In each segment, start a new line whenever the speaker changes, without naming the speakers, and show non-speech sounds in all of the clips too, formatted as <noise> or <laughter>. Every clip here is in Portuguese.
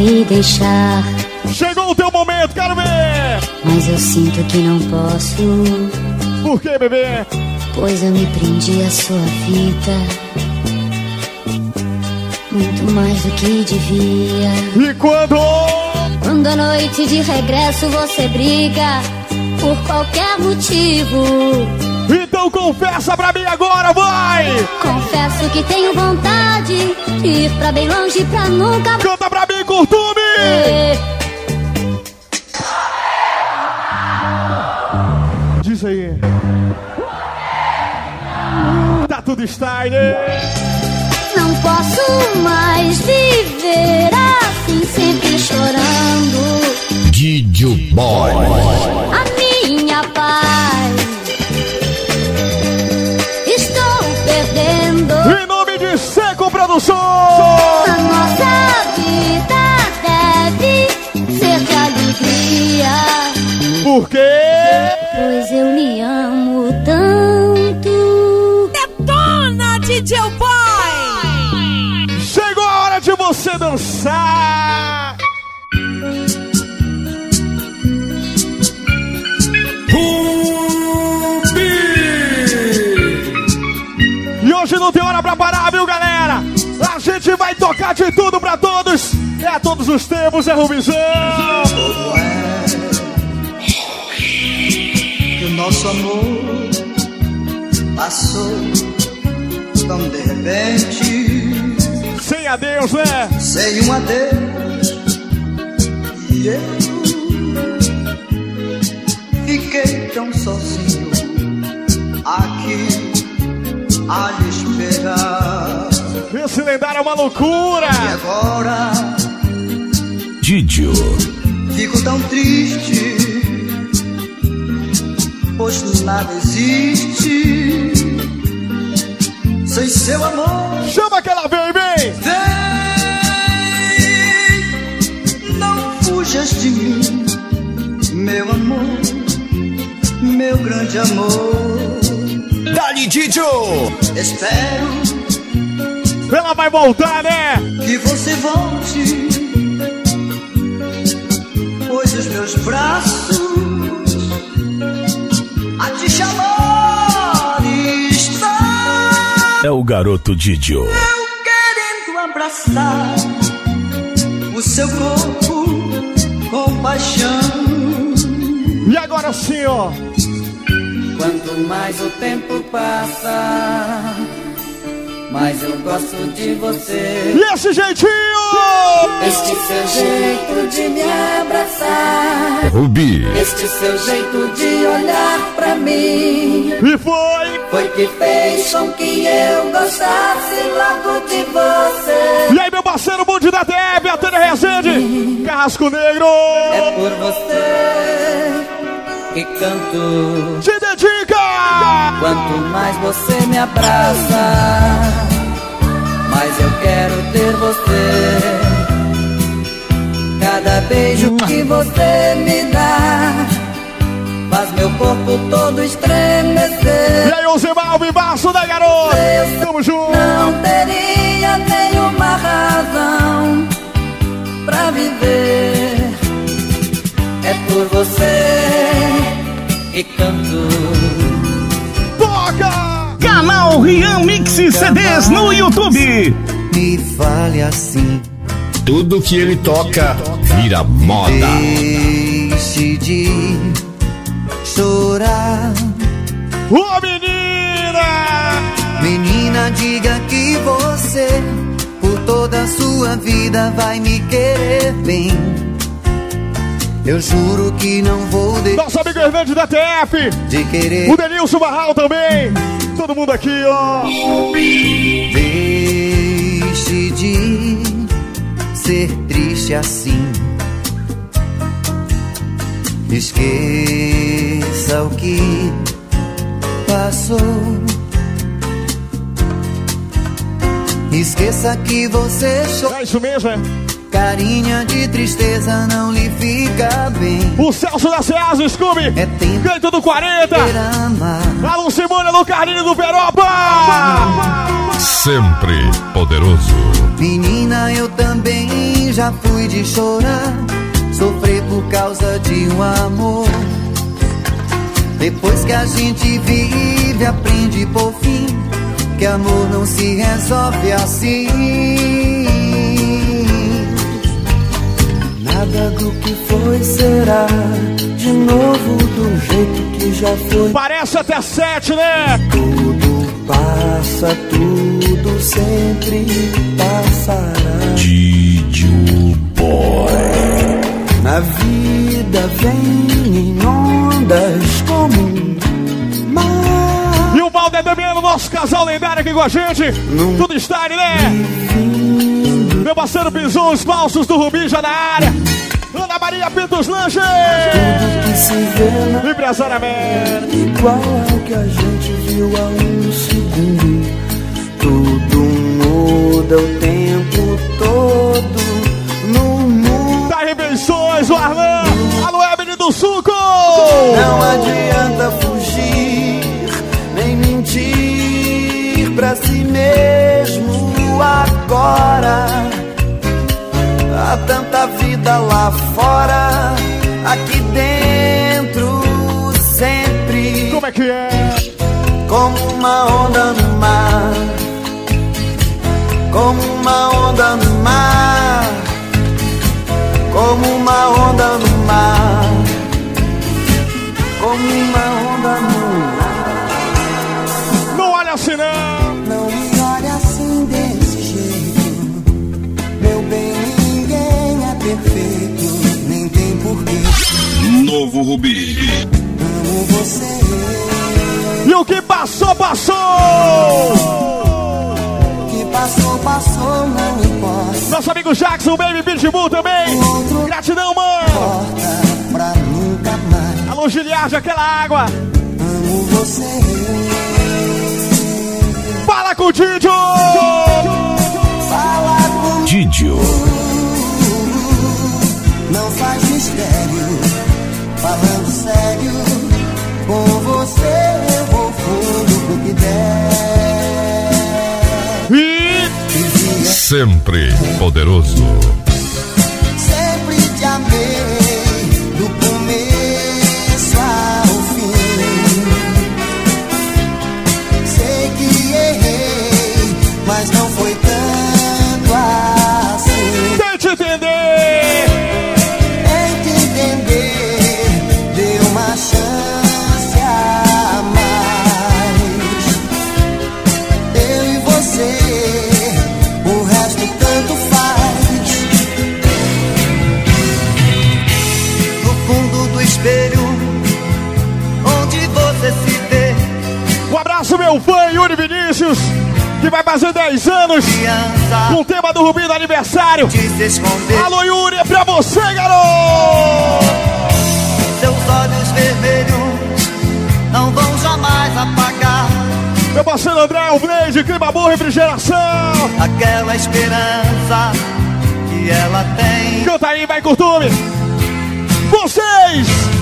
me deixar.
Chegou o teu momento, quero ver!
Mas eu sinto que não posso.
Por que, bebê?
Pois eu me prendi à sua vida. Muito mais do que devia.
E quando?
Quando à noite de regresso você briga por qualquer motivo.
Então confessa pra mim agora, vai!
Confesso que tenho vontade de ir pra bem longe pra nunca.
Diz aí. Tá tudo style!
Não posso mais viver assim, sempre chorando.
Didio Boy.
A minha paz. Estou perdendo.
Em nome de Seco Produção!
A nossa
Por quê?
Pois eu lhe amo tanto.
Detona, DJ Boy!
Chegou a hora de você dançar! E hoje não tem hora pra parar, viu, galera? A gente vai tocar de tudo pra todos. É a todos os tempos, é Rubizão.
Nosso amor passou tão de repente,
Sem adeus, né?
sem um adeus, e eu fiquei tão sozinho aqui a lhe esperar.
Esse lendário é uma loucura.
E agora
Didio.
Fico tão triste, pois nada existe sem seu amor.
Chama que ela vem, vem.
Vem, não fujas de mim, meu amor, meu grande amor.
Dali Didio.
Espero
Ela vai voltar, né?
que você volte, pois os meus braços
É o garoto Didio.
querendo abraçar o seu corpo com paixão.
E agora sim, ó.
Quanto mais o tempo passa, mais eu gosto de você.
E esse jeitinho?
Este seu jeito de me abraçar,
Rubi.
este seu jeito de olhar pra mim,
E foi.
foi que fez com que eu gostasse logo de você.
E aí, meu parceiro, bonde da TF, Atene Rezende, Carrasco Negro.
É por você que canto.
Te
Quanto mais você me abraça, mais eu quero ter você. Cada beijo que você me dá faz meu corpo todo
E
estremecer.
aí, Osimar, vivaço da garota. Tamo junto.
Não teria nenhuma razão pra viver. É por você que canto.
Toca!
Canal Rian Mix CDs no YouTube.
Me fale assim,
Tudo que ele toca vira moda.
deixe de chorar.
Ô, menina!
Menina, diga que você, por toda a sua vida, vai me querer bem. Eu juro que não vou deixar
Nosso amigo Hernandes da TF.
de querer.
O Denilson Barral também. Todo mundo aqui, ó.
Deixe de ser triste assim. Esqueça o que passou. Esqueça que você chorou.
É isso mesmo, é?
Carinha de tristeza não lhe fica bem.
O Celso da Ceasa, Scooby.
É tempo
Canto do 40.
de amar.
Alô, Simone do Carlinho do Peroba.
Sempre poderoso.
Menina, eu também já fui de chorar, sofrer por causa de um amor. Depois que a gente vive, aprende por fim que amor não se resolve assim. Nada do que foi será de novo do jeito que já foi.
Parece até sete, né?
Tudo passa, tudo sempre passará.
Didio Boy.
Na vida vem em ondas como um mar.
E o Valder Damiano, nosso casal lendário aqui com a gente. Tudo style, né? Meu parceiro Bizu, os falsos do Rubi já na área. Ana Maria Pintos Lanches.
Se vê na
Empresária Man.
igual ao que a gente viu há um segundo. Tudo muda o tempo todo no mundo.
Da Invenções, o Arlan. Alô, Ebony do Suco.
Não adianta fugir, nem mentir pra si mesmo agora. Há tanta vida lá fora, aqui dentro sempre
Como é que é?
como uma onda no mar, como uma onda no mar, como uma onda no mar, como uma onda no mar.
Novo Rubi.
Amo você.
E o que passou, passou.
Que passou, passou, não importa.
Nosso amigo Jackson, Baby Pitbull também. Gratidão, mano.
Pra nunca mais.
Alô, Giliard, aquela água.
Amo você.
Fala com o Didio.
Fala comigo,
Didio.
não faz mistério. Falando sério, com você eu vou fundo pro que der.
E
Sempre poderoso.
Vai fazer 10 anos com o tema do Rubinho do aniversário. Alô, Yuri, é pra você, garoto!
Seus olhos vermelhos não vão jamais apagar.
Meu parceiro André, o Blade, clima bom, refrigeração.
aquela esperança que ela tem.
Canta aí, vai, curtume. Vocês!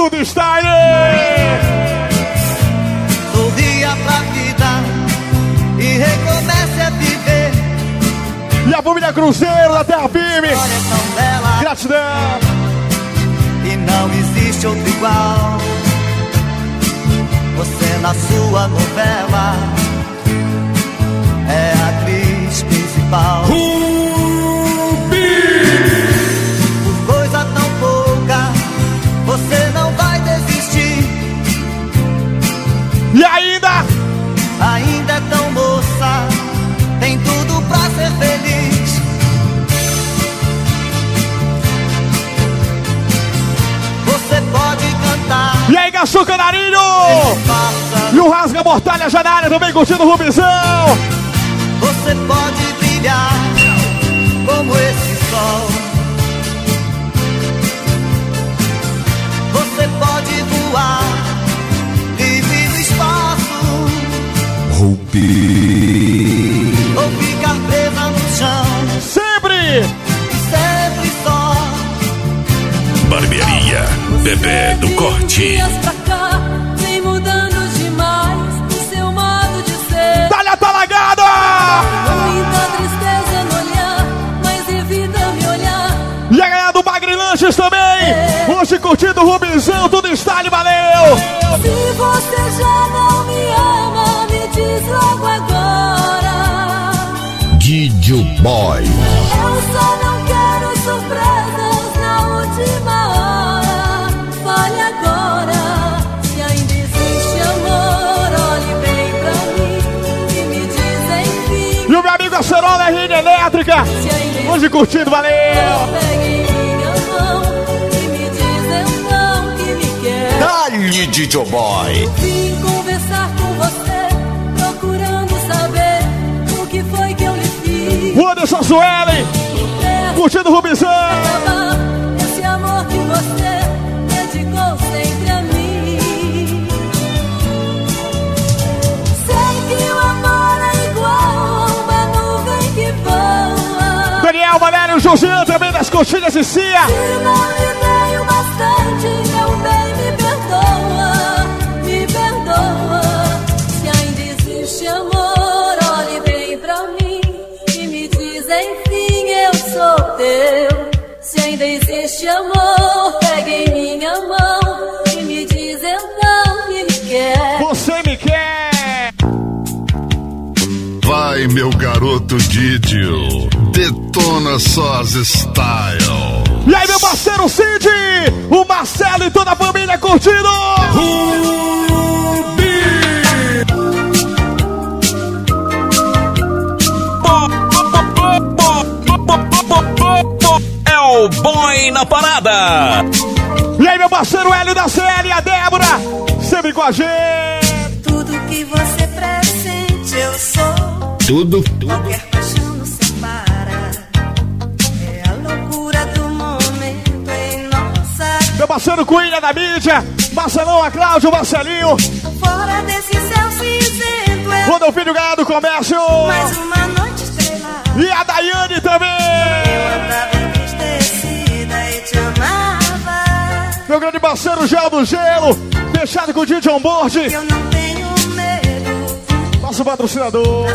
Tudo style!
Sorria pra vida e recomece a viver.
E a família Cruzeiro da Terra Firme.
É
Gratidão!
e não existe outro igual. Você na sua novela é a atriz principal. Por
Gaçu Canarinho! E o Rasga Mortalha já na área também curtindo o Rubizão!
Você pode brilhar como esse sol. Você pode voar livre no espaço
Rubi.
ou ficar presa no chão,
sempre
Bebê do Corte.
Dá-lhe a talagada! E a do
Bagre Lanches também! É. Hoje curtindo o Rubinzão, tudo estalhe, valeu!
Se você já não me ama, me diz logo agora.
Didio Boy.
Eu só não quero sofrer. Então que me quer.
Dali, Didio Boy.
Vim conversar com você, procurando saber o que foi que eu lhe fiz.
O Anderson Suelen, curtindo o Rubizão.
Esse amor que você
Daniel Valério Josian, também das coxinhas e Cia.
Se não lhe dei o bastante, meu bem, me perdoa, me perdoa. Se ainda existe amor, olhe bem pra mim e me diz enfim, eu sou teu. Se ainda existe amor, pegue em minha mão e me diz então que me quer.
Você me quer.
Vai, meu garoto Didio. Detona sós style.
E aí, meu parceiro Cid, o Marcelo e toda a família curtindo.
É o boy na parada.
E aí, meu parceiro Hélio da CL e a Débora, sempre com a gente.
Tudo que você pressente, eu sou.
Tudo.
Qualquer
Meu parceiro Coelha da mídia, Marcelão, a Cláudio, Marcelinho,
Fora desse céu cinzento, eu.
Rodolfinho Ganhar do Comércio.
Mais uma noite estrelada.
E a Daiane
Eu
também.
andava entristecida e te amava.
Meu grande parceiro Gel do Gelo, fechado com o DJ On Board,
Eu não tenho medo.
nosso patrocinador.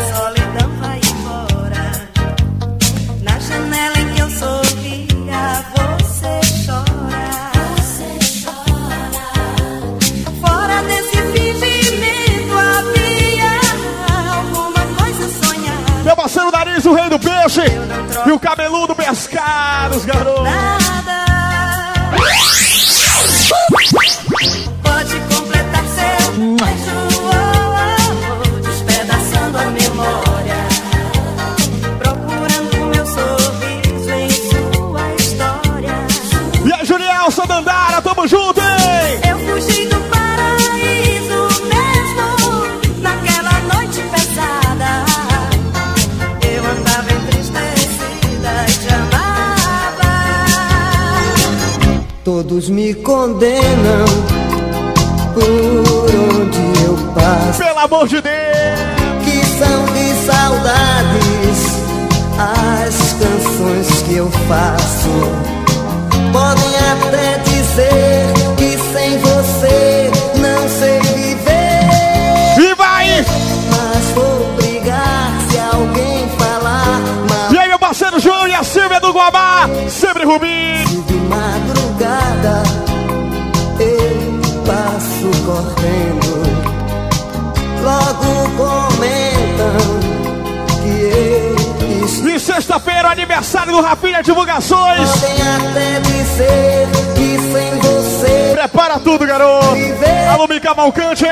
O rei do peixe. E o cabeludo pescados, garoto.
Nada.
Todos me condenam por onde eu passo.
Pelo amor de Deus.
Que são de saudades as canções que eu faço. Podem até dizer que sem você não sei viver.
E vai!
Mas vou brigar se alguém falar mal
E aí, meu parceiro João e a Silvia do Guamá, sempre Rubim. Sexta-feira, aniversário do Rafinha Divulgações. Prepara tudo, garoto. Alô, Mica Malcante?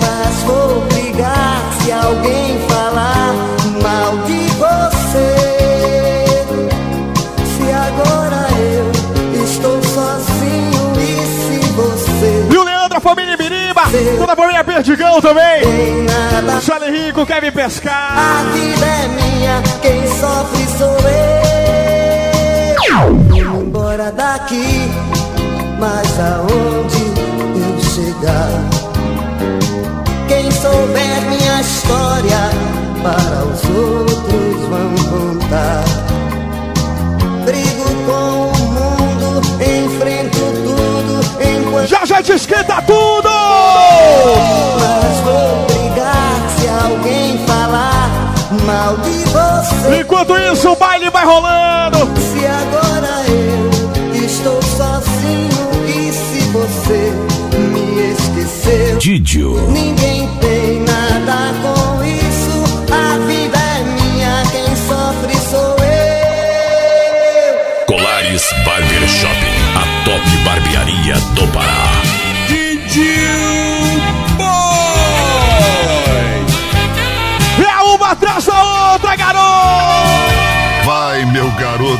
Mas vou brigar se alguém falar mal de você. Se agora eu estou sozinho e se você
E o Leandro, a família Biriba. Toda a família Perdigão também. Charlie Rico, Kevin Pescar.
a vida é minha, quem sofre sou eu. Embora daqui, mas aonde eu chegar? Quem souber minha história, para os outros vão contar. Brigo com o mundo, enfrento tudo.
Já já te esquenta tudo!
Mas vou brigar se alguém falar mal de você.
Enquanto isso, o baile vai rolando.
Se agora eu estou sozinho e se você me esqueceu,
Didio.
ninguém tem nada com isso. A vida é minha, quem sofre sou eu.
Colares Barber Shop. A top barbearia do Pará.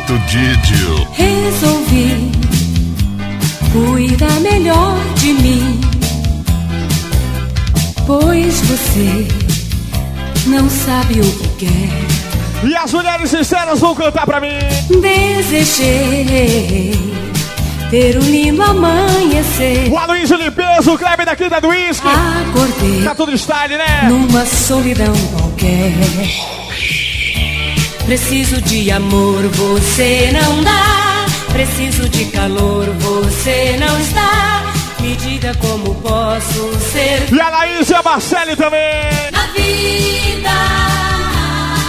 Didio.
Resolvi cuidar melhor de mim, pois você não sabe o que quer.
E as mulheres sinceras vão cantar pra mim.
Desejei ter um lindo amanhecer.
O Aloysio Limpeza, o Kleber da Quinta do Whisky.
Acordei
Tá tudo style, né?
numa solidão qualquer. Preciso de amor, você não dá. Preciso de calor, você não está. Me diga como posso ser
E a Laís e a Marcele também.
na vida.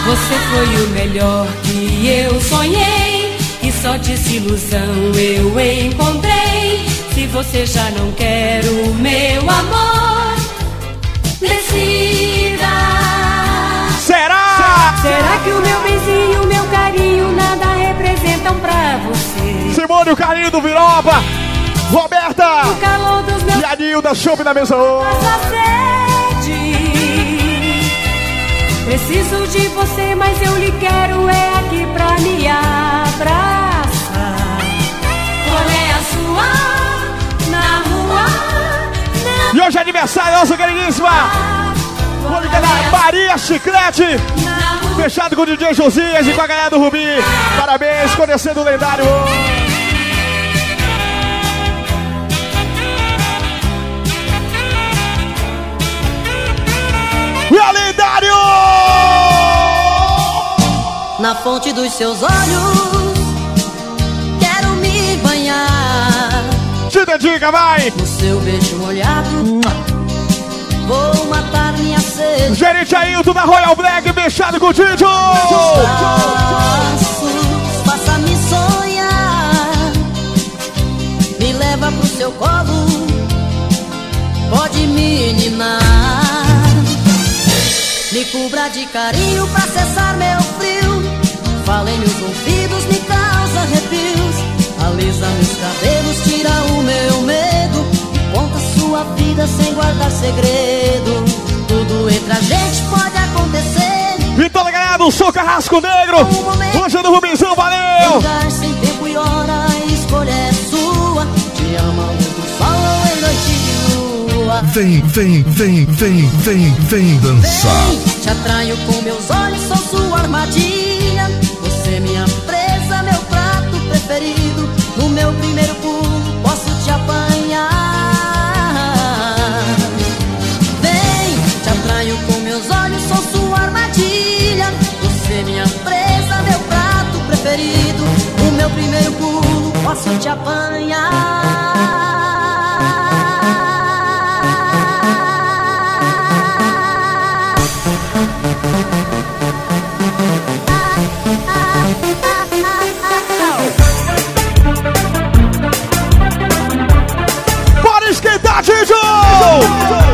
Você foi o melhor que eu sonhei. E só desilusão eu encontrei. Se você já não quer o meu amor, decida.
Será?
Que o meu benzinho, o meu carinho nada representam pra você?
Simone, o carinho do Viroba. Roberta.
O calor dos meus
E a Nilda, chope na mesa.
Preciso de você, mas eu lhe quero é aqui pra me abraçar. Qual é a sua na rua?
E hoje é aniversário, nossa queridíssima. Mônica da Maria Chiclete.
Na.
Fechado com o DJ Josias e com a galera do Rubi. Parabéns, conhecendo o lendário. E a lendário!
Na fonte dos seus olhos, quero me banhar.
Te dedica, vai!
No seu beijo molhado, vou matar minha sede.
Gerente Ailton da Royal Black, fechado com o Tito!
Faça-me sonhar. Me leva pro seu colo, pode me ninar. Me cubra de carinho pra cessar meu frio. Fala em meus ouvidos, me causa arrepios. Alisa meus cabelos, tira o meu medo. Vida sem guardar segredo. Tudo entre a gente pode acontecer.
E toda a galera do Sou Carrasco Negro! Hoje é do Rubinzão, valeu!
Lugar sem tempo e hora, a escolha é sua. Te ama muito sol em noite de lua.
Vem, vem, vem, vem, vem, vem dançar.
Vem, te atraio com meus olhos, sou sua armadilha. Você é minha presa, meu prato preferido. No meu primeiro posso te apanhar.
Bora esquentar, Tito!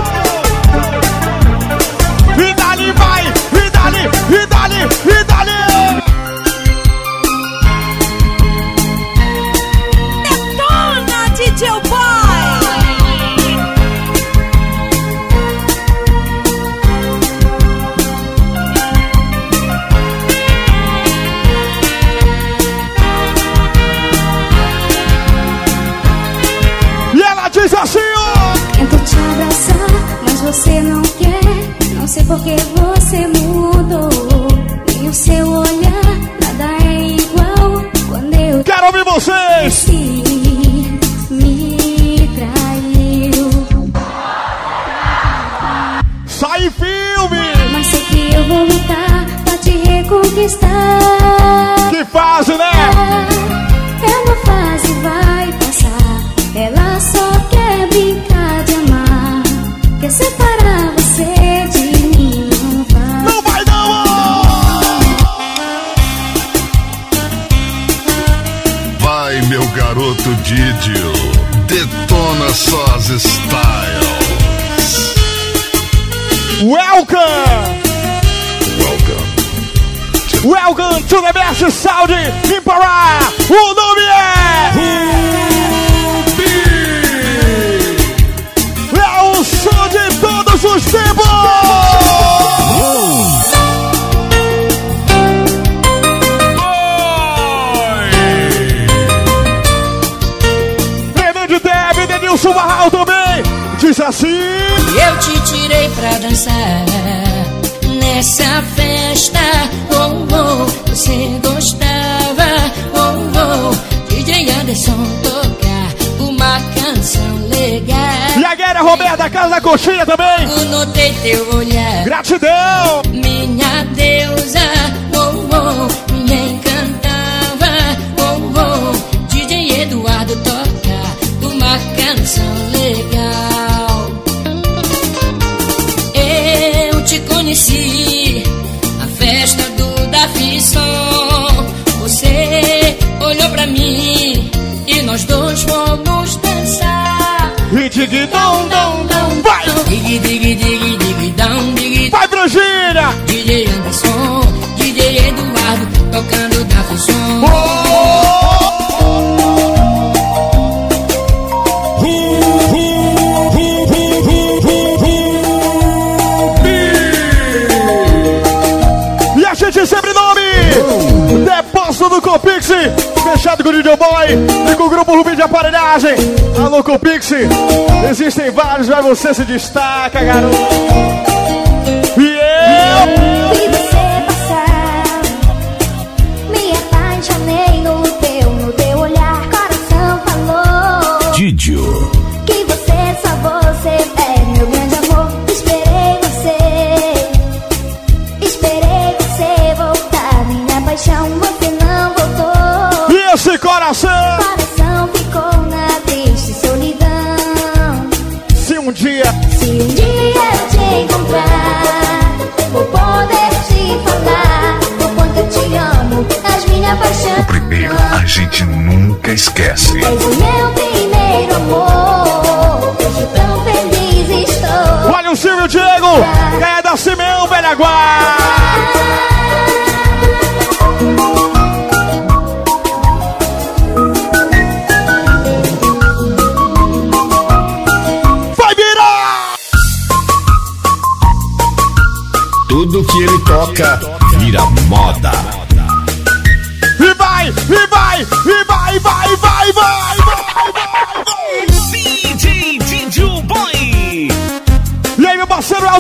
conheci a festa do Davi Você olhou pra mim e nós dois fomos dançar.
E dig dão, dão, dão, vai!
Dig, dig, dig, dig, dão, dig.
Vai, Brasília!
DJ Anderson, DJ Eduardo, tocando
Davi Sol. Copix, fechado com o DJ Boy e com o grupo Rubim de Aparelhagem. Alô, Copix, existem vários, mas você se destaca, garoto.
nunca esquece.
Olha o Silvio Diego, é da Simeão, velha guarda.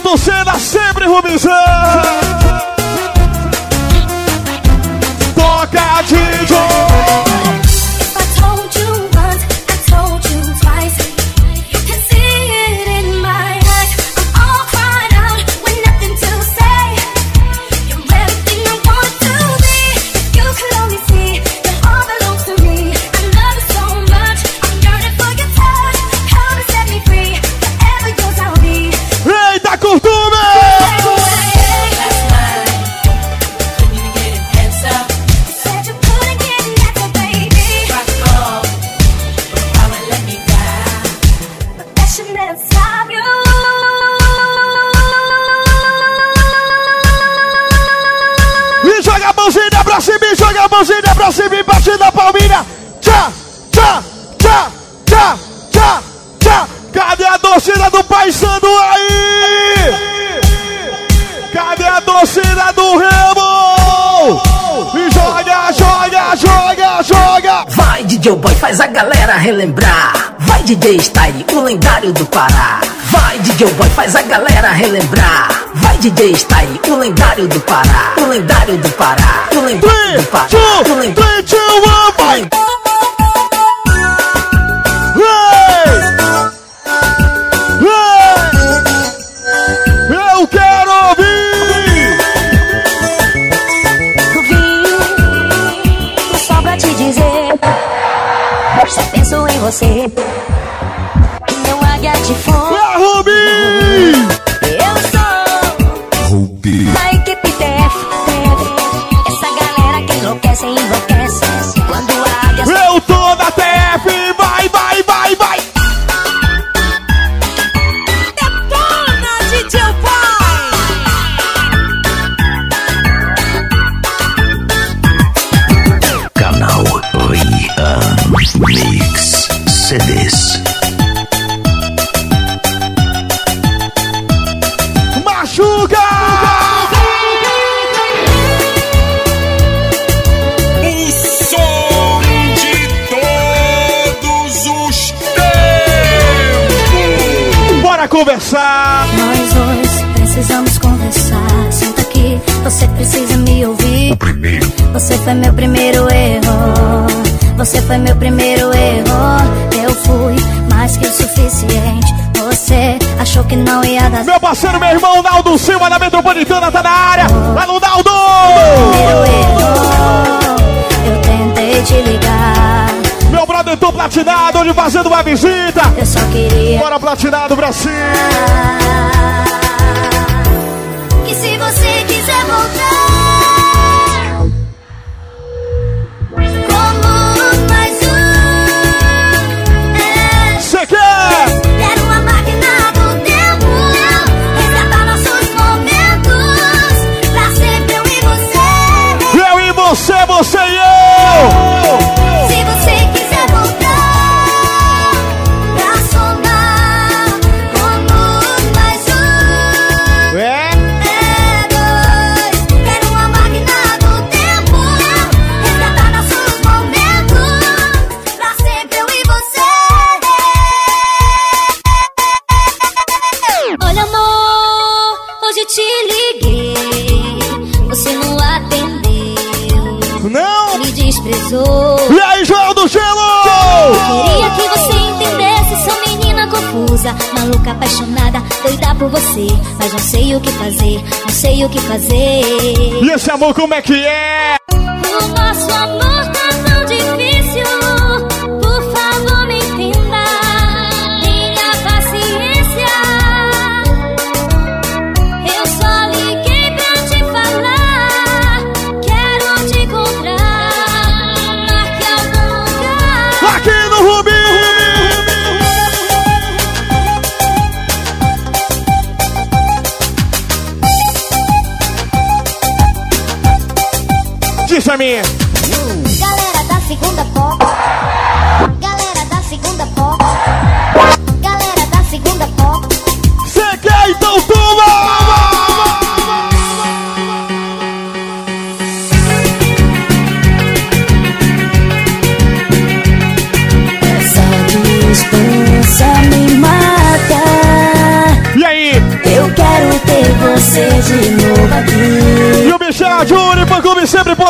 Santo será sempre
Rubinzão. DJ Boy faz a galera relembrar. Vai DJ Style, o lendário do Pará. Vai DJ Boy faz a galera relembrar. Vai DJ Style, o lendário do Pará. O lendário do Pará. O lendário do Pará. O lendário
do Pará. você.
Conversar!
Nós dois precisamos conversar. Senta aqui, você precisa me ouvir.
O primeiro,
Você foi meu primeiro erro. Você foi meu primeiro erro. Eu fui mais que o suficiente. Você achou que não ia dar
Meu parceiro, meu irmão, Naldo Silva da Metropolitana tá na área. Lá no Naldo!
primeiro erro. Eu tentei te ligar.
Meu brother, tô platinado, hoje fazendo uma visita.
Eu só queria.
Bora platinado pra cima.
Que se você quiser voltar sei o que fazer, não sei o que fazer.
E esse amor, como é que é?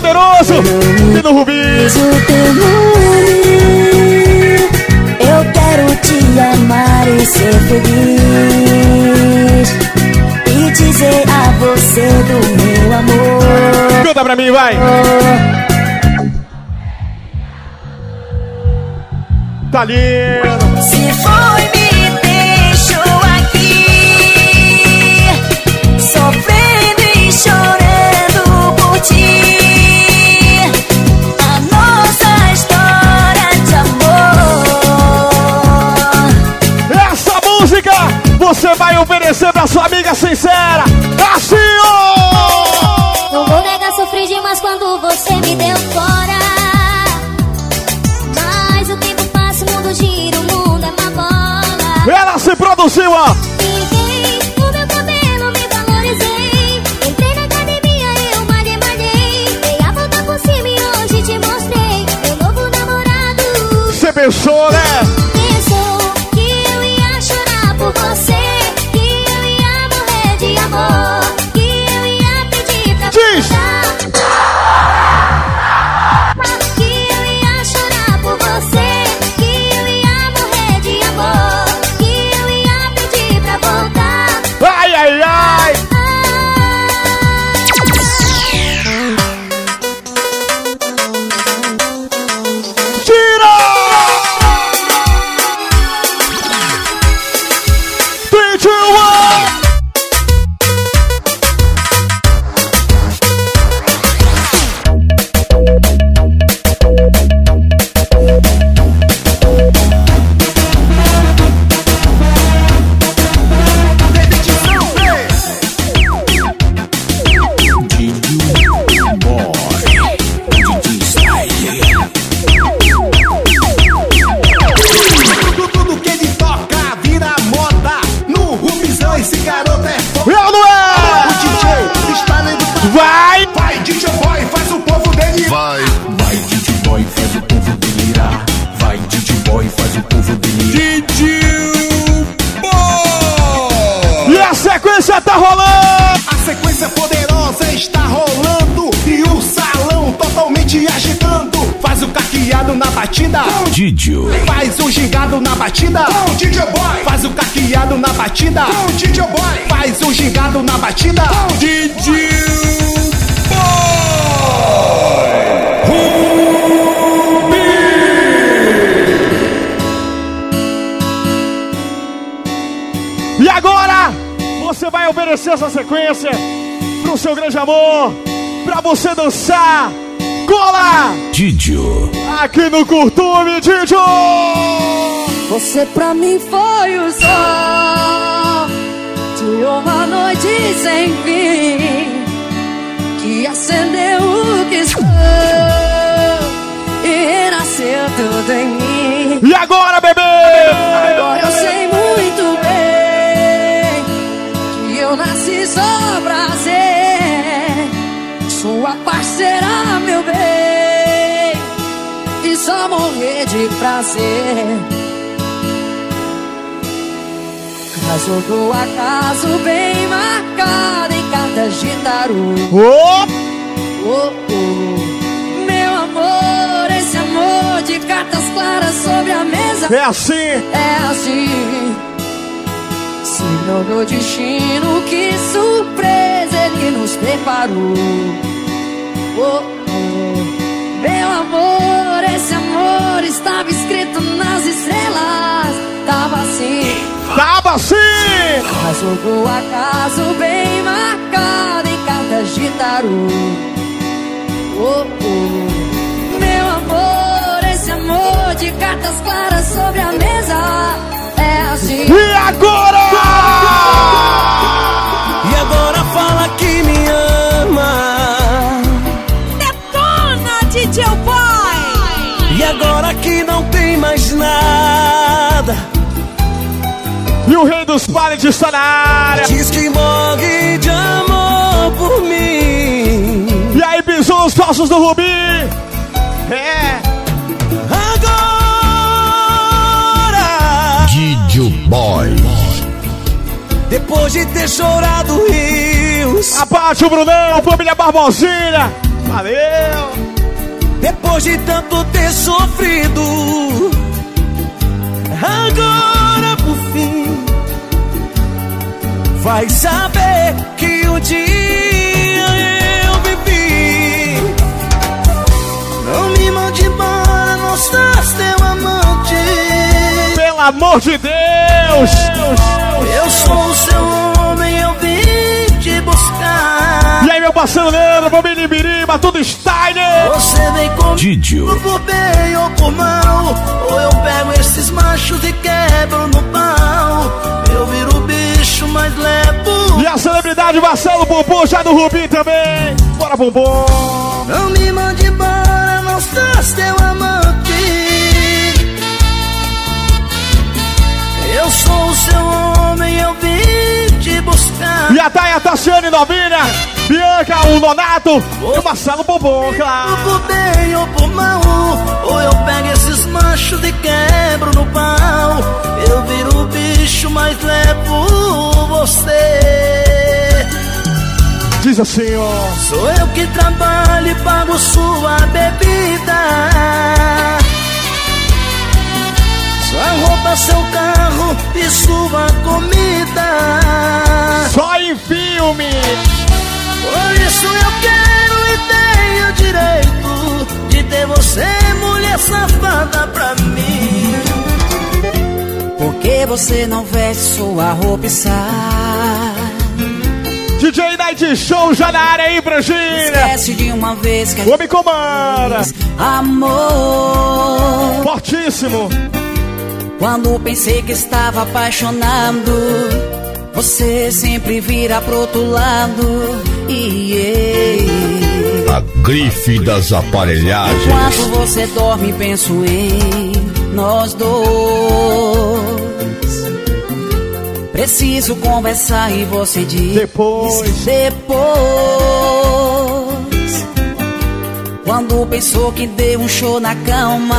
Poderoso! E no Rubi!
Eu quero te amar e ser feliz. E dizer a você do meu amor.
Canta pra mim, vai! Tá lindo! Amiga sincera! Assim, ó!
Não vou negar, sofri demais quando você me deu fora. Mas o tempo passa, o mundo gira, o mundo é uma bola.
Ela se produziu, ó!
Ninguém, o
rolando!
A sequência poderosa está rolando e o salão totalmente agitando. Faz o caqueado na batida.
Didio.
Faz o gingado na batida. Com DJ Boy. Faz o caqueado na batida. Com DJ Boy. Faz o gingado na batida. Com DJ
E vai oferecer essa sequência pro seu grande amor, pra você dançar. Cola!
Didio.
Aqui no Curtume, Didio!
Você pra mim foi o sol de uma noite sem fim que acendeu o que sou e renasceu tudo em mim.
E? Agora
Caso do acaso bem marcado em cartas de tarô.
Oh!
Oh, oh. Meu amor, esse amor de cartas claras sobre a mesa.
É assim!
É assim. Signo do destino, que surpresa ele nos preparou. Oh, oh. Meu amor, esse amor estava escrito nas estrelas. Tava assim.
Tava assim!
Caso do acaso bem marcado em cartas de tarô. Oh, oh. Meu amor, esse amor de cartas claras sobre a mesa. É assim.
E agora?
E agora fala E
o rei dos pallets está na área!
Diz que morre de amor por mim.
E aí, pisou os falsos do Rubi! É!
Agora,
Didio Boy.
depois de ter chorado rios,
A parte, o Brunão, família Barbosinha! Valeu!
depois de tanto ter sofrido, agora vai saber que um dia eu vivi. Não me mande embora, não estás teu amante.
Pelo amor de Deus!
Eu sou o seu homem, eu vim te buscar.
E aí, meu parceiro Leandro, família Ibiriba, tudo Steiner!
Você vem comigo
Didio.
por bem ou por mal. Ou eu pego esses machos e quebro no pau. Mas levo.
E a celebridade Marcelo Bumbum, já do Rubi também! Bora, Bumbum!
Não buscar.
E a Taia Tassiane Novinha, Bianca, o Nonato e o Marcelo Bumbum, claro!
Por bem ou por mal, ou eu pego esses machos e quebro no pau. Eu viro bicho, mas levo você.
Diz assim, ó.
Sou eu que trabalho e pago sua bebida. Sua roupa, seu carro e sua comida.
Só em filme!
Por isso eu quero e tenho direito de ter você, mulher safada, pra mim.
Por que você não veste sua roupa e sai?
DJ Night Show já na área aí, Brasília!
Esquece de uma vez que
O homem comanda!
amor.
Fortíssimo!
Quando pensei que estava apaixonado, você sempre vira pro outro lado. E
A grife das aparelhagens.
enquanto você dorme, penso em nós dois. Preciso conversar e você diz
Depois.
depois. Quando pensou que deu um show na cama.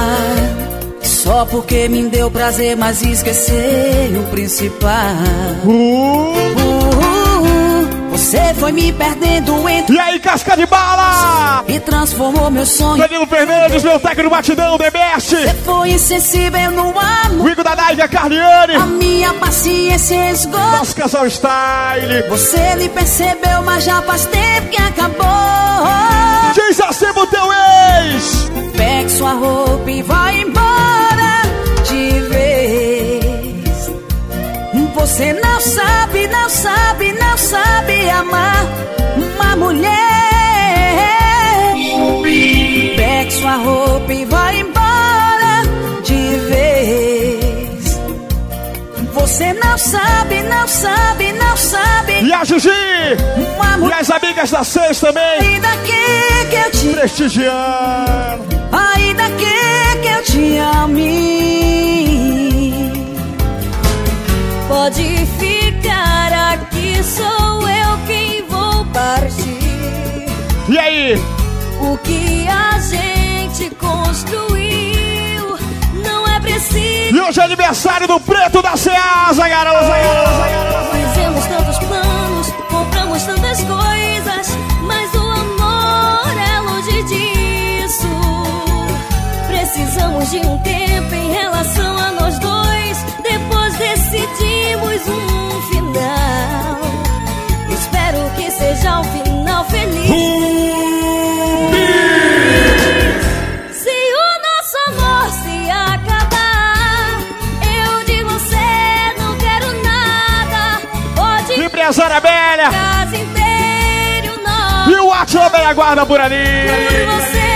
Só porque me deu prazer, mas esqueceu o principal.
Uh,
Uh,
Você foi me perdendo entre
E aí, casca de bala!
e transformou meu sonho.
Danilo Fernandes, meu técnico do batidão, Best.
Você foi insensível no amor.
O Igor da Naive, a Carliane.
A minha paciência esgotou.
Nosso casal style.
Você me percebeu, mas já faz tempo que acabou.
Diz assim pro teu ex.
Pegue sua roupa e vai embora sabe, não sabe, não sabe amar uma mulher. Pegue sua roupa e vai embora de vez. Você não sabe, não sabe, não sabe.
E a.
Uma
E as amigas da Seis também.
ainda que, que eu te
Prestigiando.
Ainda que, que eu te ame
Pode ficar aqui, sou eu quem vou partir.
E aí?
O que a gente construiu não é preciso.
E hoje é aniversário do Preto da Ceasa, garota.
Fizemos tantos planos, compramos tantas coisas, mas o amor é longe disso. Precisamos de um tempo em relação a nós dois, decidimos um final. Espero que seja um final feliz. Se o nosso amor se acabar, eu de você não quero nada. Pode
Empresária Bélia.
casa inteiro.
E o Atila Bélia guarda por ali.
Por você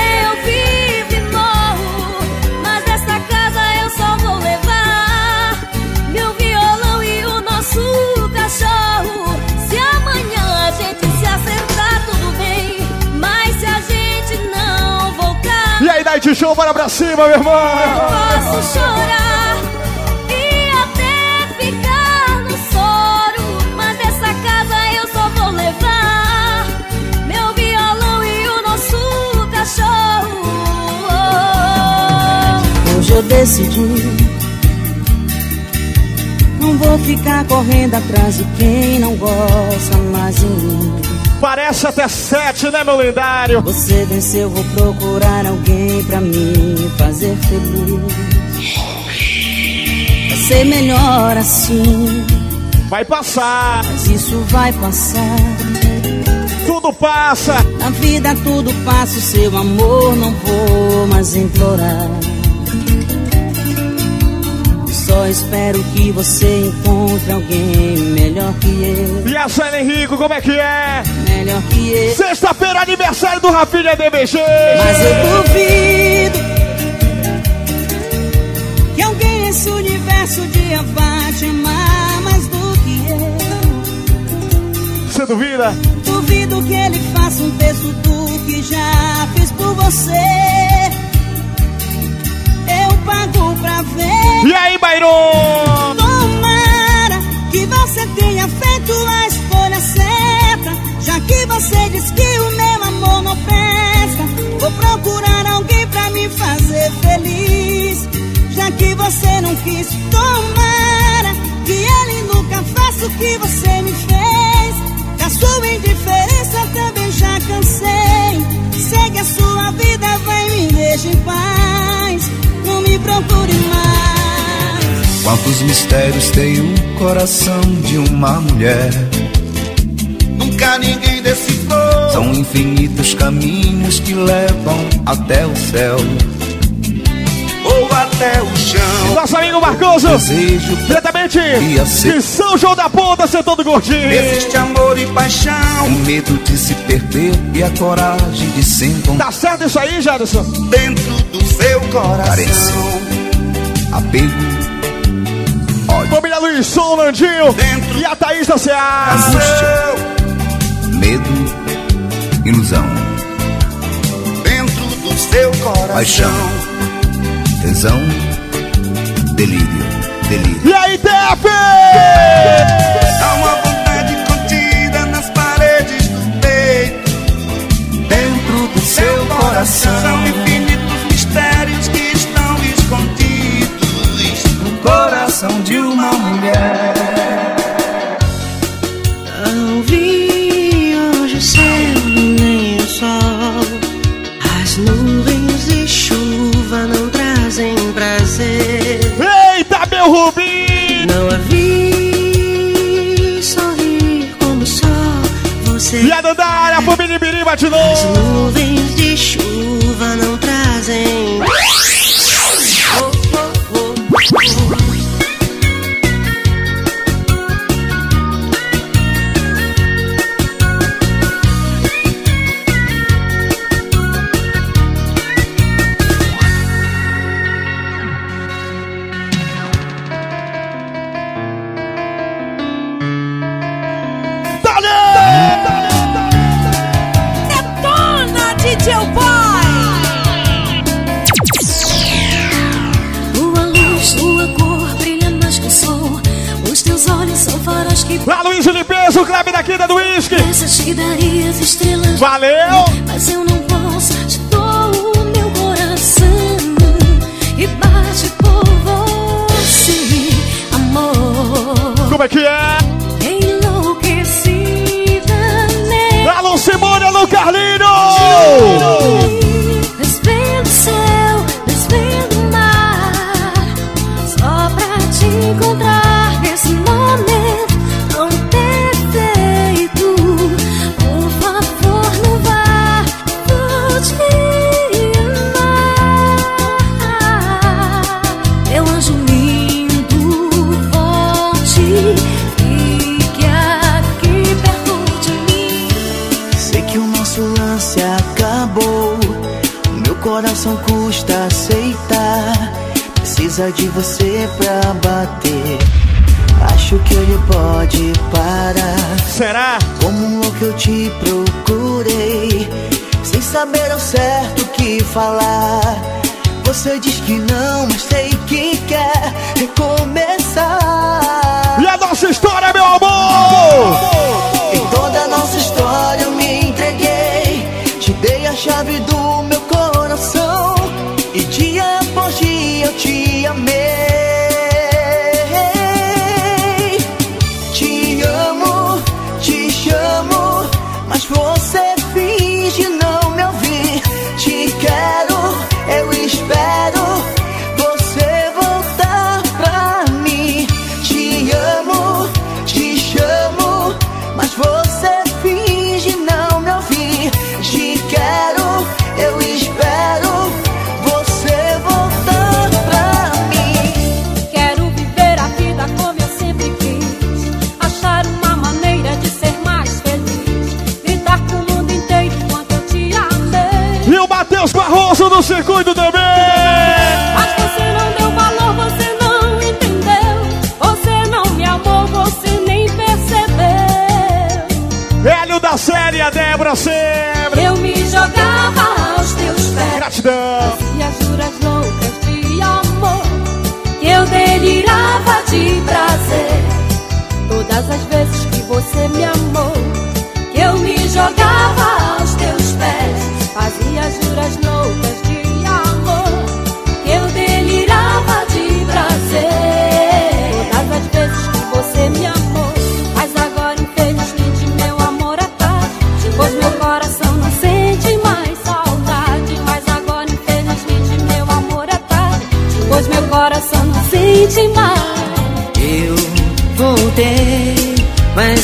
Night Show, bora pra cima, meu irmão.
Posso chorar e até ficar no soro, mas dessa casa eu só vou levar meu violão e o nosso cachorro.
Hoje eu decidi Não vou ficar correndo atrás de quem não gosta mais de mim
Parece até sete, né, meu lendário?
Você venceu, vou procurar alguém pra me fazer feliz Vai ser melhor assim
Vai passar,
Mas isso vai passar
tudo passa.
Na vida tudo passa, o seu amor não vou mais implorar. Só espero que você encontre alguém melhor que eu,
E a Sônia Henrico, como é que é?
Melhor que eu.
Sexta-feira, aniversário do Rafinha DBG.
Mas eu duvido que alguém nesse universo dia vá te amar mais do que eu.
Você duvida?
Duvido que ele faça um terço do que já fiz por você. Eu pago pra ver.
E aí, Byron?
Tomara que você tenha feito a escolha certa. Já que você diz que o meu amor não presta, vou procurar alguém pra me fazer feliz. Já que você não quis, tomara que ele nunca faça o que você me fez. Da sua indiferença também já cansei. Segue a sua vida, vai me deixa em paz. Não me procure mais.
Quantos mistérios tem o coração de uma mulher?
Nunca ninguém decifrou.
São infinitos caminhos que levam até o céu.
Ou até o chão.
Nosso amigo Marcoso,
Desejo
diretamente de São João da Ponta, setor do Gordinho.
Existe amor e paixão.
o medo de se perder e a coragem de se encontrar.
Tá certo isso aí, Jadson?
Dentro do seu coração.
Apego,
Família Luiz Som, Landinho
Dentro
e a Thaís da Seara.
Medo, ilusão,
dentro do seu coração.
Paixão. tesão, delírio, delírio.
E aí, Tepe?
Há uma vontade contida nas paredes do peito.
Dentro do seu coração,
São infinitos mistérios que estão escondidos.
no coração de uma mulher.
Vai de novo.
As nuvens de chuva
Que daria as estrelas.
Valeu!
Mas eu não posso, te dou o meu coração e bate por você, amor.
Como é que é?
Precisa de você pra bater. Acho que ele pode parar.
Será?
Como um louco eu te procurei. Sem saber ao certo o que falar. Você diz que não, mas sei que quer recomeçar.
E a nossa história, meu amor!
Em Do
circuito também!
Mas você não deu valor, você não entendeu. Você não me amou, você nem percebeu.
Hélio da série, a Débora sempre!
Eu me jogava aos teus pés.
Gratidão!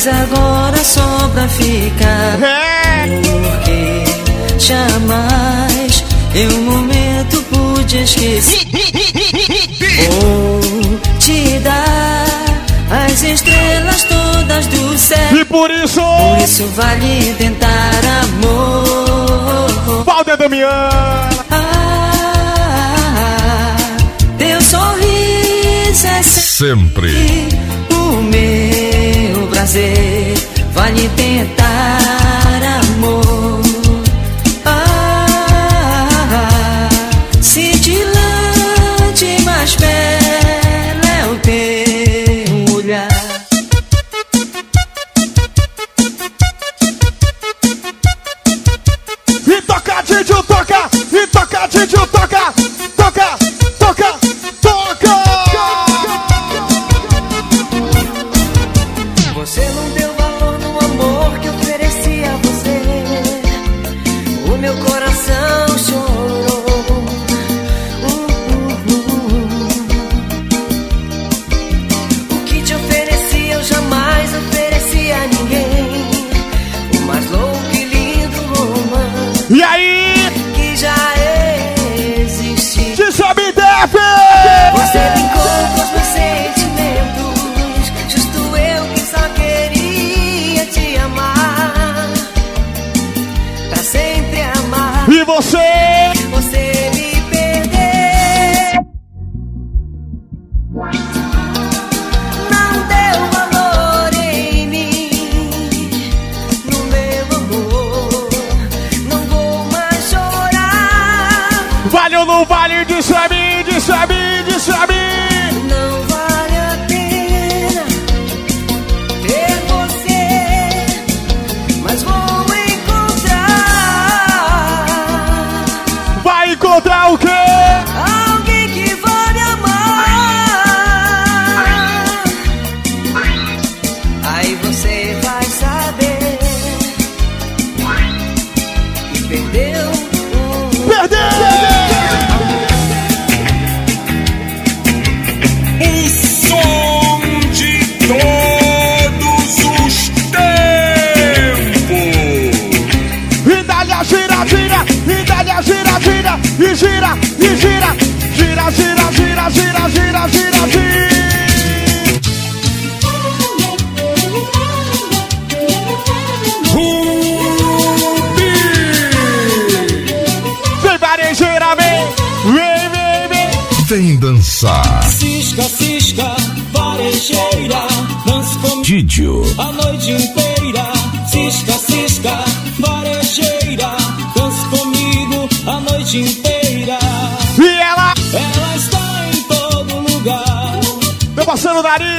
Agora
só pra ficar. Porque jamais em um momento pude esquecer. Vou te dar as estrelas todas do céu.
E por isso.
Por isso vale tentar amor.
Valder Damiano!
Ah, teu sorriso é
Sempre.
o meu prazer. Vale tentar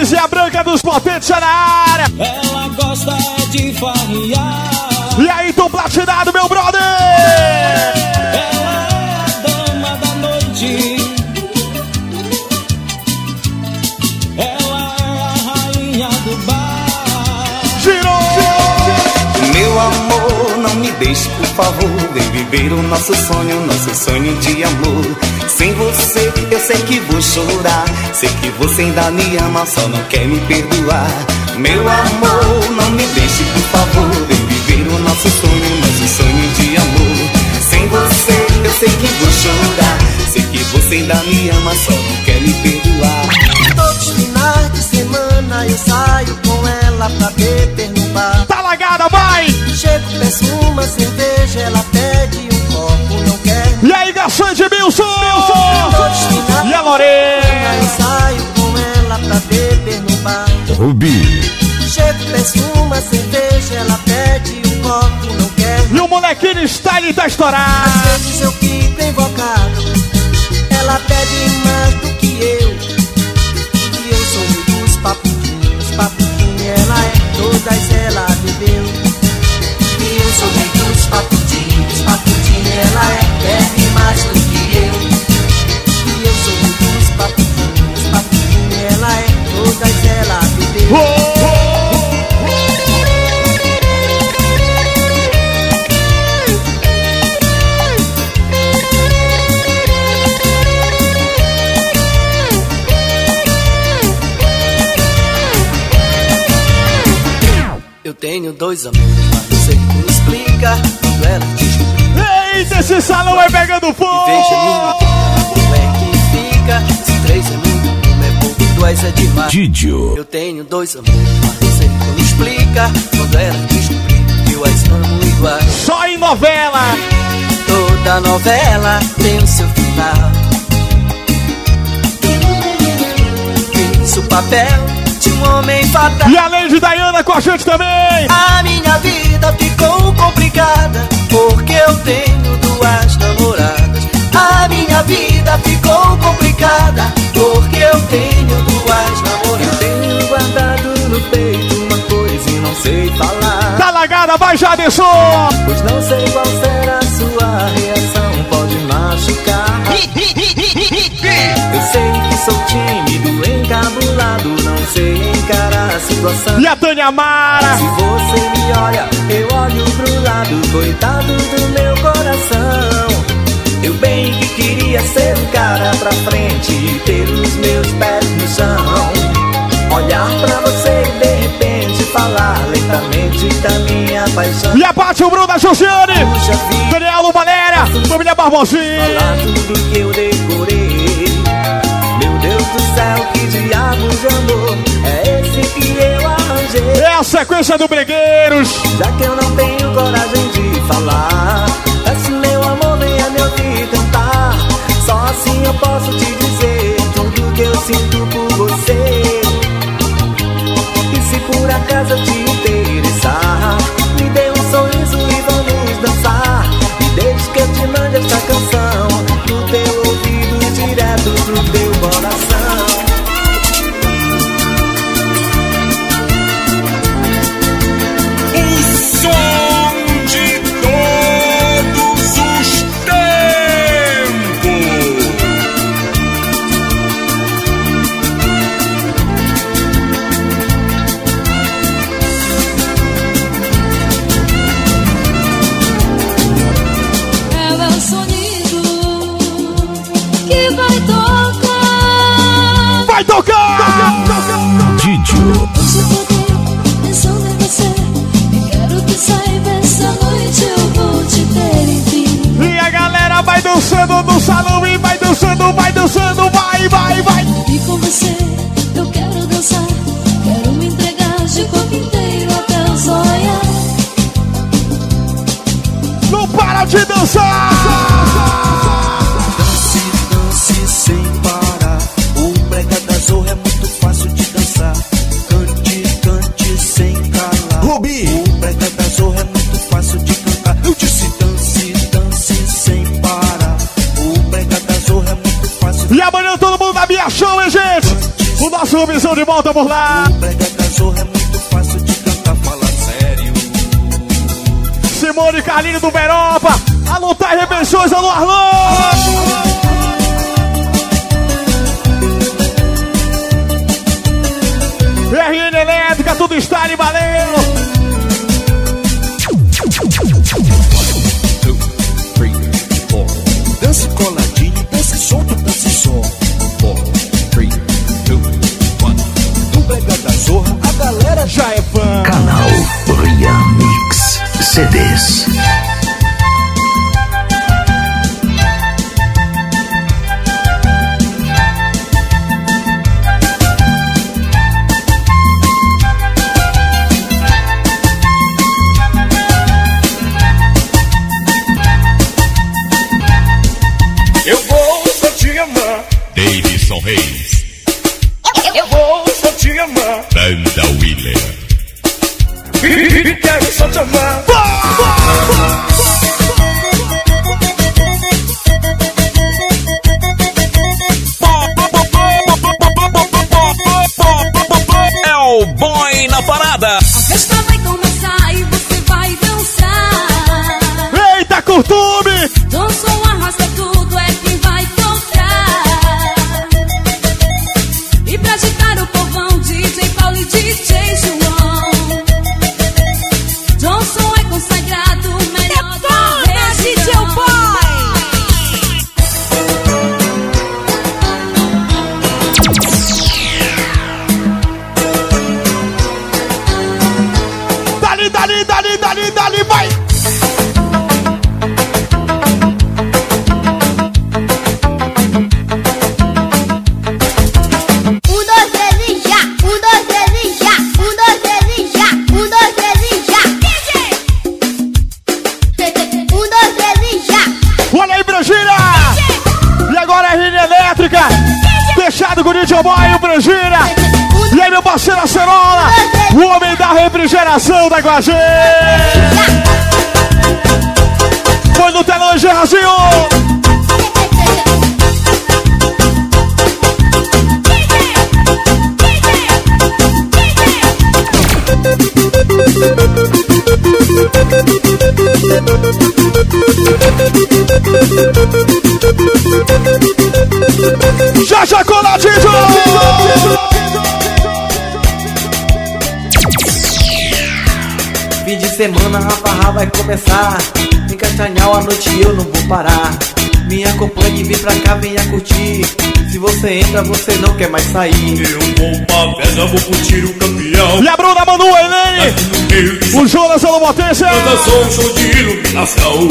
e a branca dos potentes já na área.
Ela gosta de farrear.
E aí, tô platinado, meu brother.
Ela é a dama da noite. Ela é a rainha do bar.
Girou,
Meu amor, não me deixe, por favor. Vem viver o nosso sonho, nosso sonho de amor. Sem você, eu sei que vou chorar. Sei que você ainda me ama, só não quer me perdoar. Meu amor, não me deixe, por favor. Vem viver o nosso sonho, nosso sonho de amor. Sem você, eu sei que vou chorar. Sei que você ainda me ama, só não quer me perdoar.
Todos os finais de semana eu saio com ela pra beber no bar.
tá lagada, vai.
Chego, peço uma cerveja, ela pede
garçom de Milson.
Finais
E a
eu saio com ela pra beber no bar.
Rubi.
Chego, peço uma cerveja, ela pede um copo, não quer.
E o molequinho style tá estourado.
Às vezes eu fico invocado, ela pede mais do que eu. E eu sou meio dos papudinhos, dois amores, mas não sei como explicar quando ela descobrir.
Eita, esse salão vai pegando fogo.
Veja minha como é que fica? Se três é muito, um é pouco, dois é demais.
Didio.
Eu tenho dois amores, mas não sei como explicar quando ela descobrir que eu as amo igual.
Só em novela.
Toda novela tem o seu final. Fiz o papel de um homem fatal.
E além de Dayana com a gente também.
A minha vida ficou complicada porque eu tenho duas namoradas. A minha vida ficou complicada porque eu tenho duas namoradas. Eu tenho guardado no peito uma coisa e não sei falar.
Tá lagada, vai Jaderson.
Pois não sei qual será a sua reação. Eu sei que sou tímido, encabulado, não sei encarar a situação.
E a Tânia Mara.
Se você me olha, eu olho pro lado, coitado do meu coração. Eu bem que queria ser um cara pra frente e ter os meus pés no chão. Olhar pra você e de repente falar lentamente da minha paixão.
E a Paty, o Bruno, a Josiane. Daniela Valéria. Família Barbosinha.
falar tudo que eu decorei. Meu Deus do céu, que diabo de amor é esse que eu arranjei?
É a sequência do Bregueiros.
Já que eu não tenho coragem de falar Peço meu amor, venha me ouvir cantar Só assim eu posso te dizer por acaso vai tocar! Didio. E a galera vai dançando no
salão e vai. do Veropa. Alô, Thay Remexões, alô,
Arlan. coração da
Guajê. Foi no telão, Gerardinho. Já, já!
semana a farra vai começar. Em Castanhal à noite eu não vou parar. Me é acompanhe, vem pra cá, venha curtir. Se você entra, você não quer mais sair.
Eu vou pra festa, vou curtir o campeão.
E a Bruna Manu,
Enem! Tá
o Jonas Alomotense!
Eu sou um show de iluminação.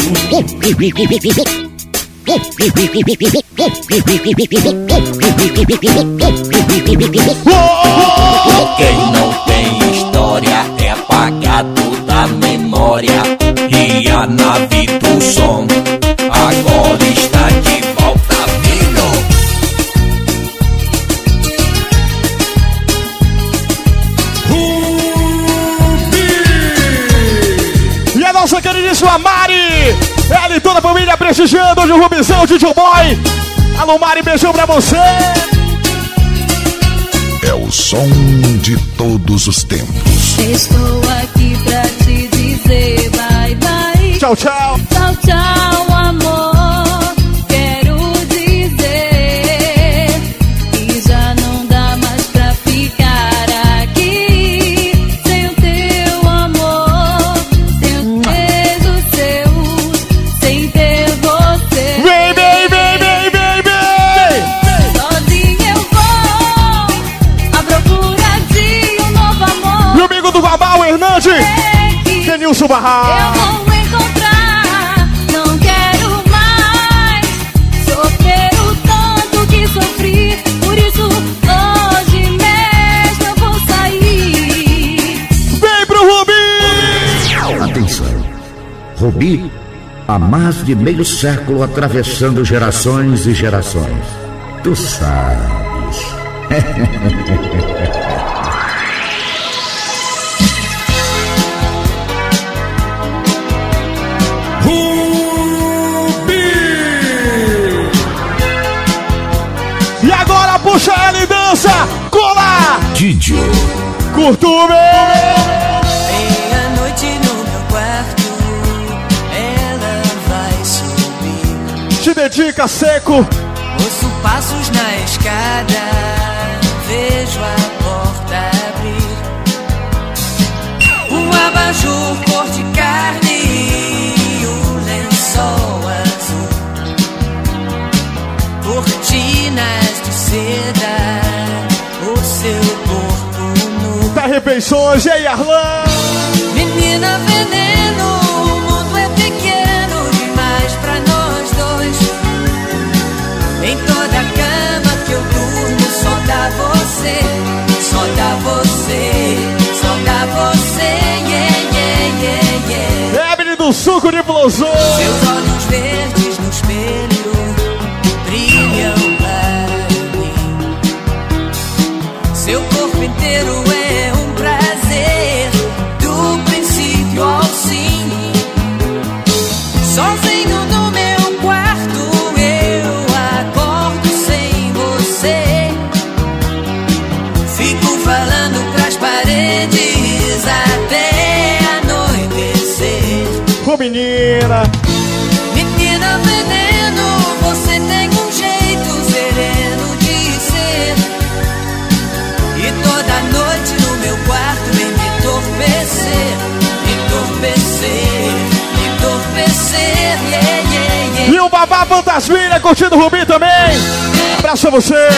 Quem não tem história é pagado memória e a nave do som agora está de volta, filho.
E a nossa queridíssima Mari, ela e toda a família prestigiando de Rubizão, de Boy. Alô, Mari, beijão pra você.
É o som de todos os tempos.
Estou aqui dizer bye bye.
Tchau, tchau.
Tchau, tchau. Eu vou encontrar, não quero mais sofrer o
tanto que sofri, por isso hoje
mesmo eu vou sair. Vem pro Rubi! Atenção,
Rubi, há mais de meio século atravessando gerações e gerações. Tu sabes. <laughs>
Curtume!
Meia-noite no meu quarto, ela vai subir.
Te dedica seco!
Nu.
Tá repensões, e aí, Arlan?
Menina veneno, o mundo é pequeno demais pra nós dois. Em toda cama que eu durmo, só dá você, só dá você, só dá você, yeah, yeah, yeah, yeah.
Ebony do suco de blusão!
Seus olhos verdes
menina!
Menina veneno, você tem um jeito sereno de ser. E toda noite no meu quarto vem me entorpecer, me entorpecer, me entorpecer, yeah, yeah, yeah.
E o Babá Fantasminha curtindo o Rubi também! Abraço a você!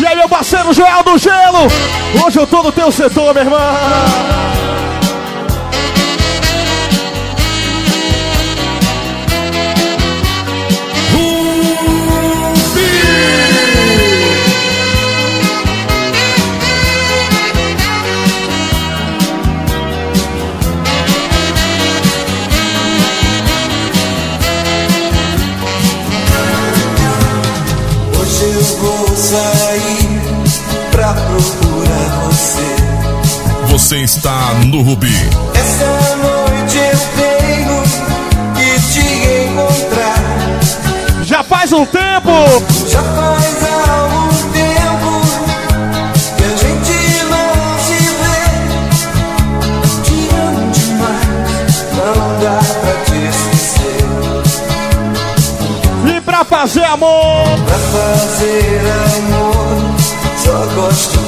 E aí, meu parceiro Joel do Gelo! Hoje eu tô no teu setor, meu irmão!
Você
está no Rubi.
Essa noite eu tenho que te encontrar.
Já faz um tempo!
Já faz algum tempo que a gente não se vê. Te amo demais, não dá pra te esquecer.
E pra fazer amor!
Pra fazer amor, só gosto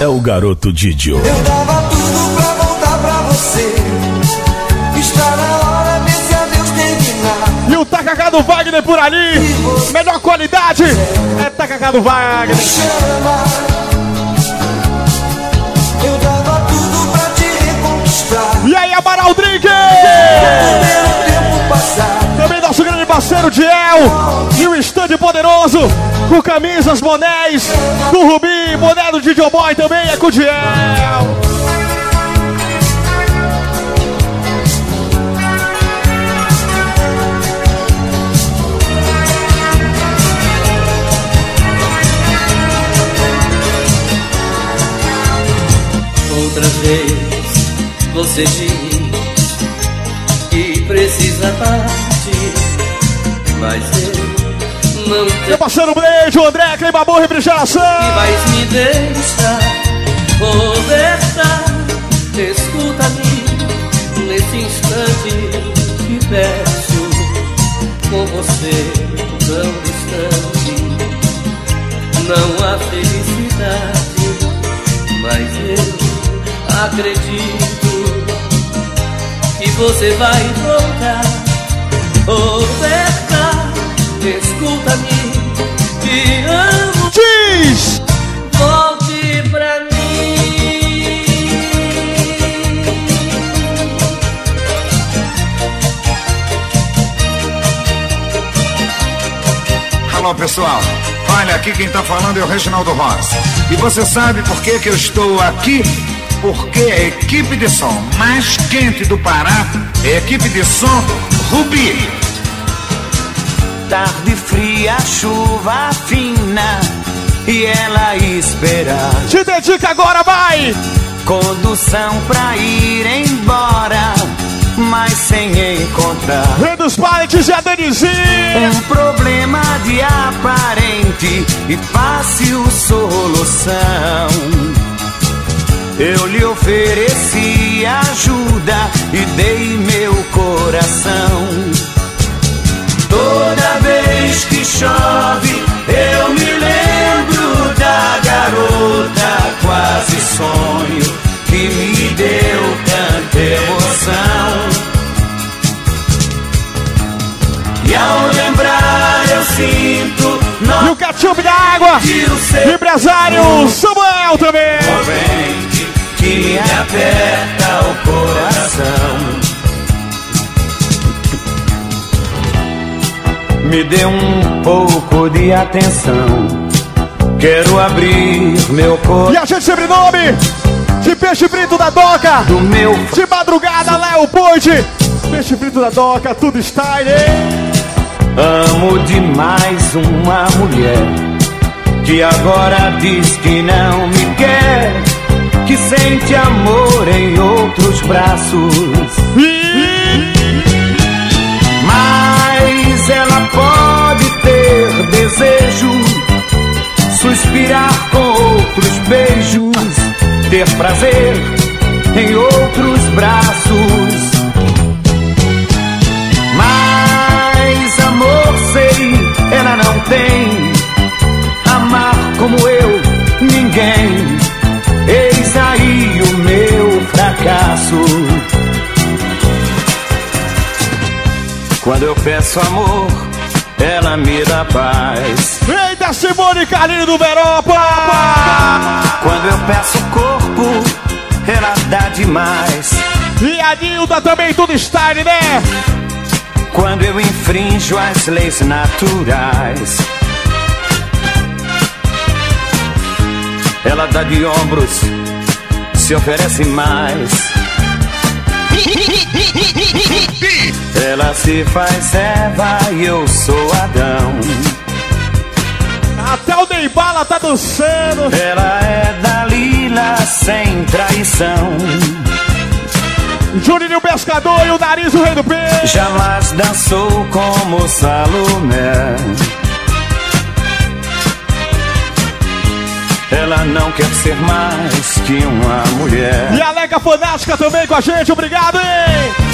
É
o garoto Didio.
Eu dava tudo pra voltar pra você. Está na hora desse adeus terminar.
E o tacacá do Wagner por ali! Melhor qualidade! É tacacá do Wagner!
chama.
Com camisas, bonés do Rubi, boné do DJ Boy também é com o Diel!
Outras vezes você diz que precisa partir, mas eu não
Meu
tenho
parceiro Blade, o André, Cleibabu, refrigeração!
que vais me deixar. Roberta, escuta-me nesse instante te peço com você tão distante. Não há felicidade, mas eu acredito que você vai voltar. Roberta, escuta-me, te amo.
Volte pra mim.
Alô, pessoal. Olha, aqui quem tá falando é o Reginaldo Ross. E você sabe por que, que eu estou aqui? Porque a equipe de som mais quente do Pará é a equipe de som Rubi.
Tarde fria, chuva fina e ela esperar.
Te dedica agora, vai!
Condução pra ir embora, mas sem encontrar.
Rei dos Paletes e a Denizinha!
Um problema de aparente e fácil solução. Eu lhe ofereci ajuda e dei meu coração. Toda vez que chove, eu me lembro da garota, quase sonho, que me deu tanta emoção. E ao lembrar, eu sinto.
E o ketchup da água! Empresário Samuel também!
Que me aperta o coração. Me dê um pouco de atenção. Quero abrir meu coração.
E a gente sempre nome de peixe frito da doca!
Do meu
De madrugada, Léo Ponte! Peixe frito da doca, tudo style!
Amo demais uma mulher que agora diz que não me quer, que sente amor em outros braços. Ela pode ter desejo, suspirar com outros beijos, ter prazer em outros braços. Mas amor sei, ela não tem. Amar como eu, ninguém. Eis aí o meu fracasso. Quando eu peço amor, ela me dá paz.
Eita, Simone Carlinho do Beropa!
Quando eu peço corpo, ela dá demais.
E a Nilda também, tudo style, né?
Quando eu infrinjo as leis naturais, ela dá de ombros, se oferece mais. Ela se faz Eva e eu sou Adão.
Até o Neibala tá dançando!
Ela é Dalila sem traição.
Juninho Pescador e o Nariz, o Rei do Peixe!
Jamais dançou como Salomé. Ela não quer ser mais que uma mulher.
E a Lega Fanática também com a gente, obrigado, hein?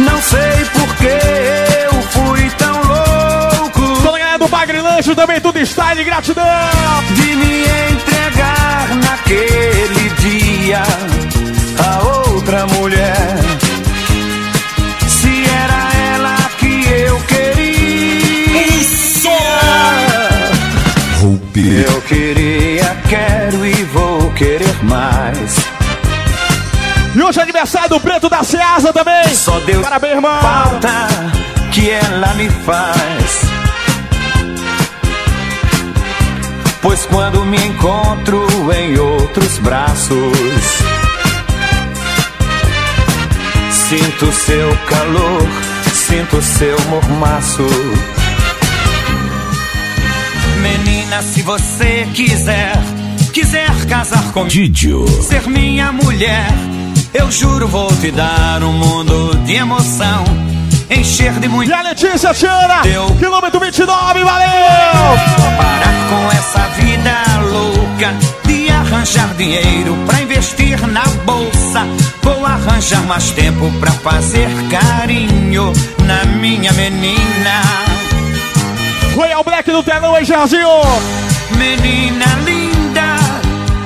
Não sei por que eu fui tão louco.
Toda a galera do Bagre Lanche também, tudo style, gratidão!
De me entregar naquele dia a outra mulher. Se era ela que eu queria. Eu queria, quero e vou querer mais.
Hoje é aniversário do Preto da Ceasa também!
Só Deus
Parabéns, irmão!
falta que ela me faz. Pois quando me encontro em outros braços, sinto seu calor, sinto seu mormaço. Menina, se você quiser, quiser casar comigo,
Didio.
ser minha mulher, eu juro vou te dar um mundo de emoção, encher de
E
mulher.
a Letícia Tiana,
Deu.
quilômetro 29, valeu!
Parar com essa vida louca de arranjar dinheiro pra investir na bolsa. Vou arranjar mais tempo pra fazer carinho na minha menina.
Royal Black no telão aí, Jairzinho!
Menina linda,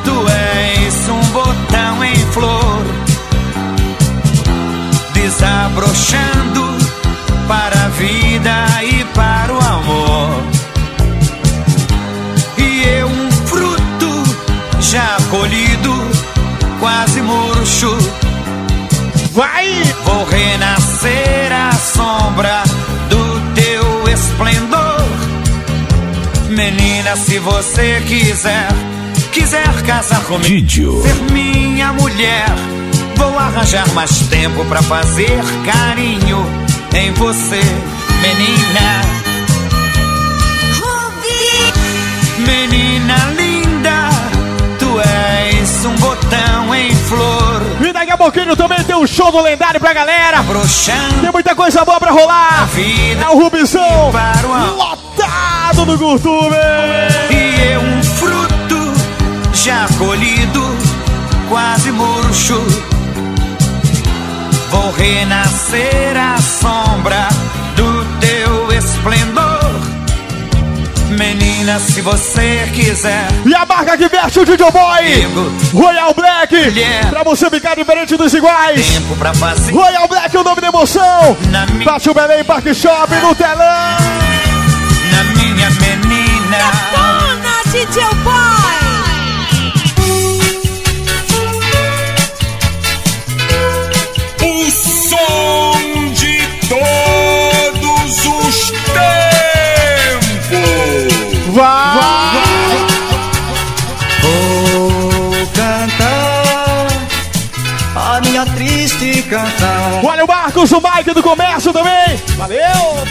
tu és um botão em flor, desabrochando para a vida e para o amor. E eu um fruto já colhido, quase murcho,
Vai!
Vou renascer à sombra do teu esplendor. Menina, se você quiser, quiser casar comigo,
Didio.
ser minha mulher, vou arranjar mais tempo pra fazer carinho em você, menina. Menina linda, tu és um botão em flor.
E daqui a pouquinho também tem um show do lendário pra galera.
Broxando.
Tem muita coisa boa pra rolar.
vida
É o Rubizão
para
lotado no Curtume.
E eu um fruto já colhido, quase murcho. Vou renascer à sombra do teu esplendor. Menina, se você quiser.
E a marca que veste o DJ Boy. Royal Black. Pra você ficar diferente dos iguais.
Tempo pra fazer
Royal Black é o nome da emoção.
Na
Bate o Belém Park Shop no telão.
na minha menina.
Dona DJ Boy!
Canção
Olha o Marcos, o Mike do comércio também. Valeu.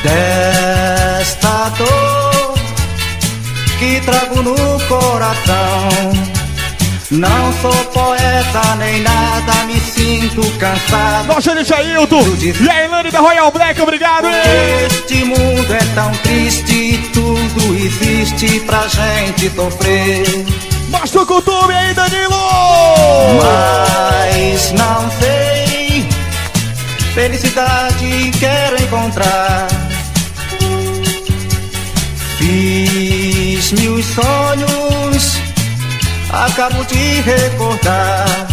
desta dor que trago no coração. Não sou poeta nem nada, me sinto cansado.
Nossa, gente Ailton. E a Elane da Royal Black, obrigado. hein?
Este mundo é tão triste, tudo existe pra gente sofrer.
Mostra o costume aí, Danilo.
Mas não sei, felicidade quero encontrar. Fiz mil sonhos, acabo de recordar.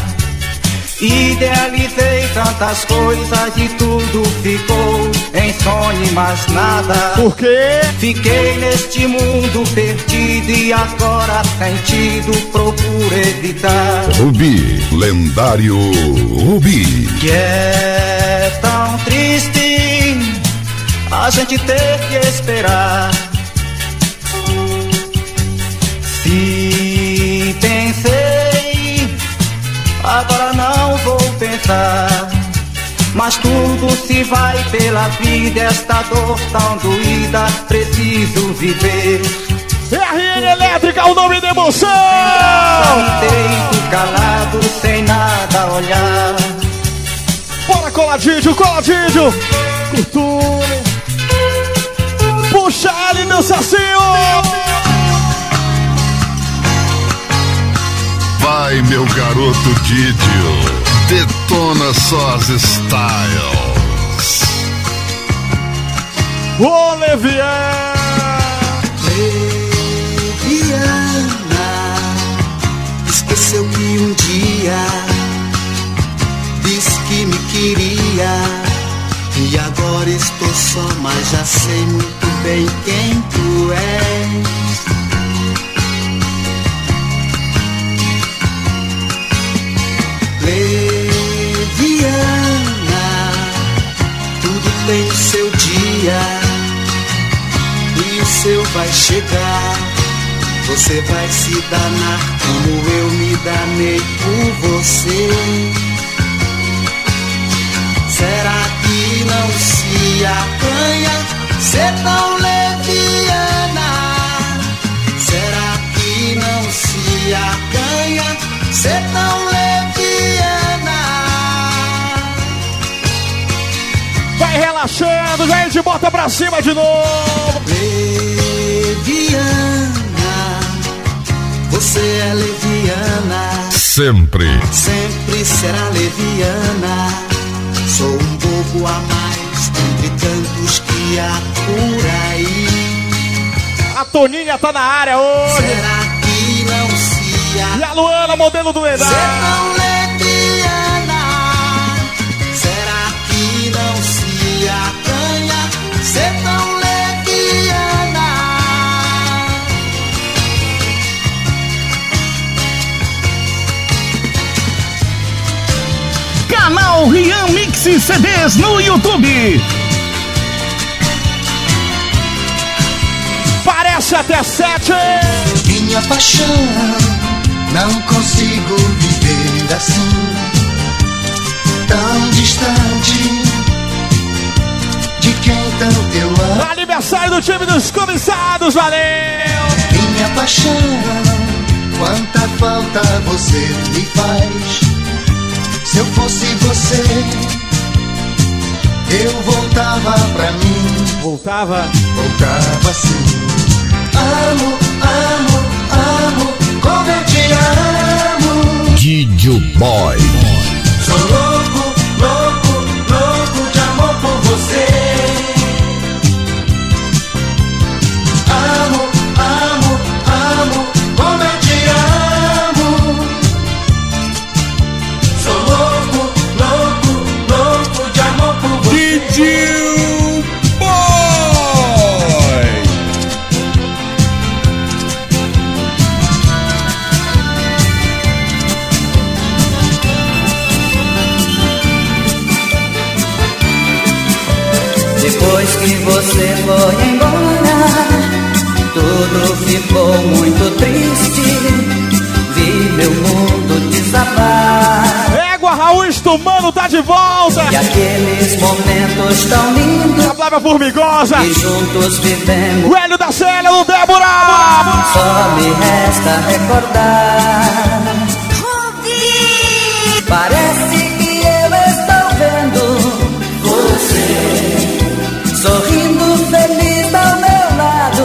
Idealizei tantas coisas e tudo ficou em sonho e mais nada.
Por quê?
Fiquei neste mundo perdido e agora sentido procuro evitar.
Rubi, lendário Rubi.
Que é tão triste a gente ter que esperar. Se pensei, agora não vou pensar. Mas tudo se vai pela vida, esta dor tão doída, preciso viver.
RN Elétrica, o nome da emoção.
Deito calado, sem nada olhar.
Bora, coladinho, coladinho. Costume. Puxa ele, meu sacinho.
Vai, meu garoto Didio. Detona só as styles.
Levian.
Leviana esqueceu que um dia disse que me queria e agora estou só, mas já sei muito bem quem tu és. Leviana, tudo tem o seu dia e o seu vai chegar. Você vai se danar como eu me danei por você. Será que não se acanha ser tão leviana? Será que não se acanha ser tão leviana?
Vai relaxando, já a gente bota pra cima de novo.
Leviana, você é leviana.
Sempre.
sempre será leviana. Sou um bobo a mais entre tantos que há por aí.
A Toninha tá na área hoje.
Será que não se
E a Luana, modelo do
Ser
Canal Rian Mix CDs no YouTube.
Parece até sete.
Minha paixão, não consigo viver assim, tão distante de quem tanto eu amo.
Aniversário do time dos comissados, valeu!
Minha paixão, quanta falta você me faz. Se eu fosse você, eu voltava pra mim.
Voltava?
Voltava sim. Amo, amo, amo, como eu te amo.
Didio Boy.
Sou louco, louco, louco de amor por você.
Momentos tão lindos.
A Flávia Formigosa!
Que juntos vivemos.
O Hélio da Célia, o Débora!
Só me resta recordar. Parece que eu estou vendo você sorrindo feliz ao meu lado.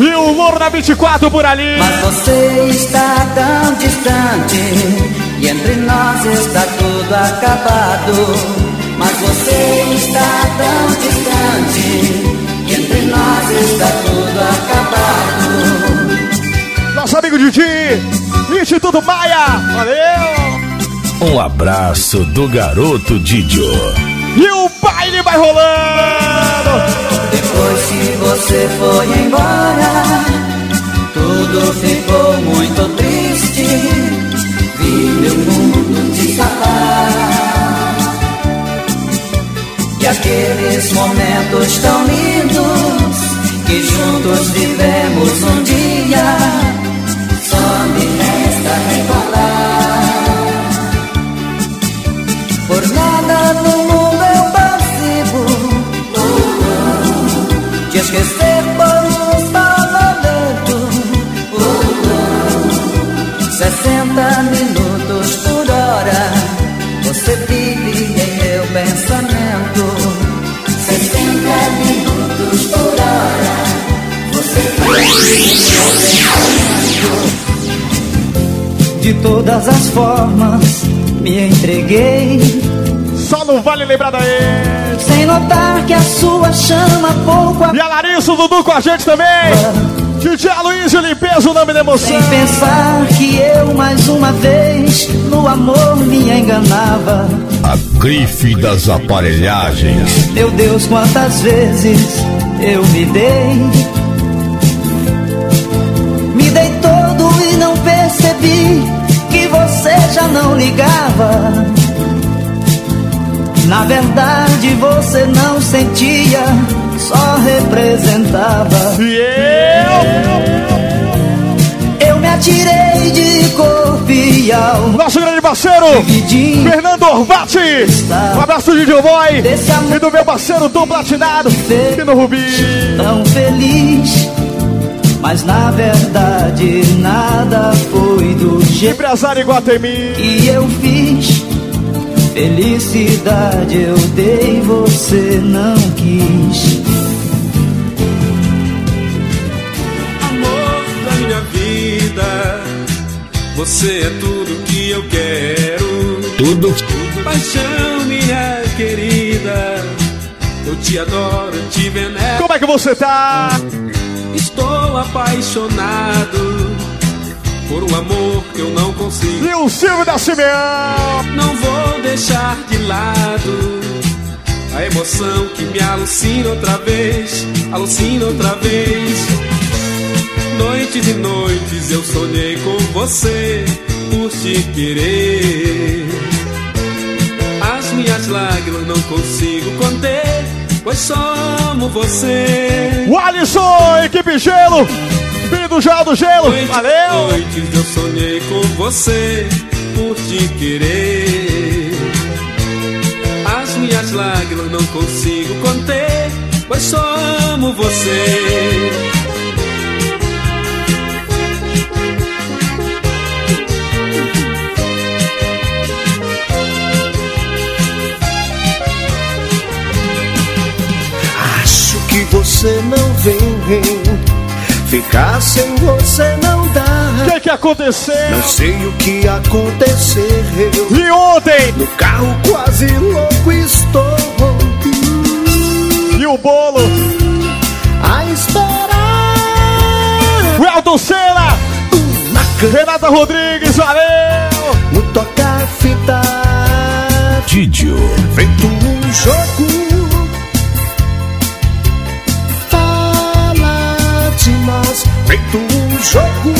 E o Louro na 24 por ali!
Mas você está tão distante e entre nós está tudo acabado. Mas você está tão distante e entre nós está tudo acabado.
Nosso amigo Didi, Instituto Maia, valeu!
Um abraço do garoto Didio.
E o baile vai rolando!
Depois que você foi embora, tudo ficou muito triste. Vi meu mundo aqueles momentos tão lindos que juntos vivemos um dia, só me resta recordar. Por nada no mundo eu consigo. Te esquecer todas as formas, me entreguei.
Só não vale lembrar daí!
Sem notar que a sua chama pouco a...
E a Larissa, o Dudu com a gente também! DJ Aloysio Limpeza, o nome da emoção!
Sem pensar que eu mais uma vez no amor me enganava.
A grife das aparelhagens.
Meu Deus, quantas vezes eu me dei. Me dei todo e não percebi já não ligava. Na verdade você não sentia, só representava.
E eu?
Eu me atirei de corpo e alma.
Nosso grande parceiro, Fernando Orvati. Um abraço de Boy. E do meu parceiro Tom Platinado. E no Rubi.
Tão feliz. Mas na verdade nada foi do jeito
Empresário Iguatemi.
que eu fiz. Felicidade eu dei, você não quis.
Amor da minha vida, você é tudo que eu quero.
Tudo.
Paixão, minha querida, eu te adoro, eu te venero.
Como é que você tá?
Estou apaixonado por um amor que eu não consigo.
E o Silvio da Simeão.
Não vou deixar de lado a emoção que me alucina outra vez, alucina outra vez. Noites e noites eu sonhei com você por te querer. lágrimas não consigo conter, pois só amo você.
O Alisson, equipe Gelo, filho do Gelo do Gelo,
Noite,
valeu!
Noites eu sonhei com você, por te querer. As minhas lágrimas não consigo conter, pois só amo você.
Você não vem. Ficar sem você não dá.
O que, que aconteceu?
Não sei o que aconteceu.
E ontem?
No carro quase louco estou.
E o bolo?
A esperar.
O Elton Senna! Renata Rodrigues, valeu!
No tocar fita.
Didio.
Feito um jogo. Feito um jogo.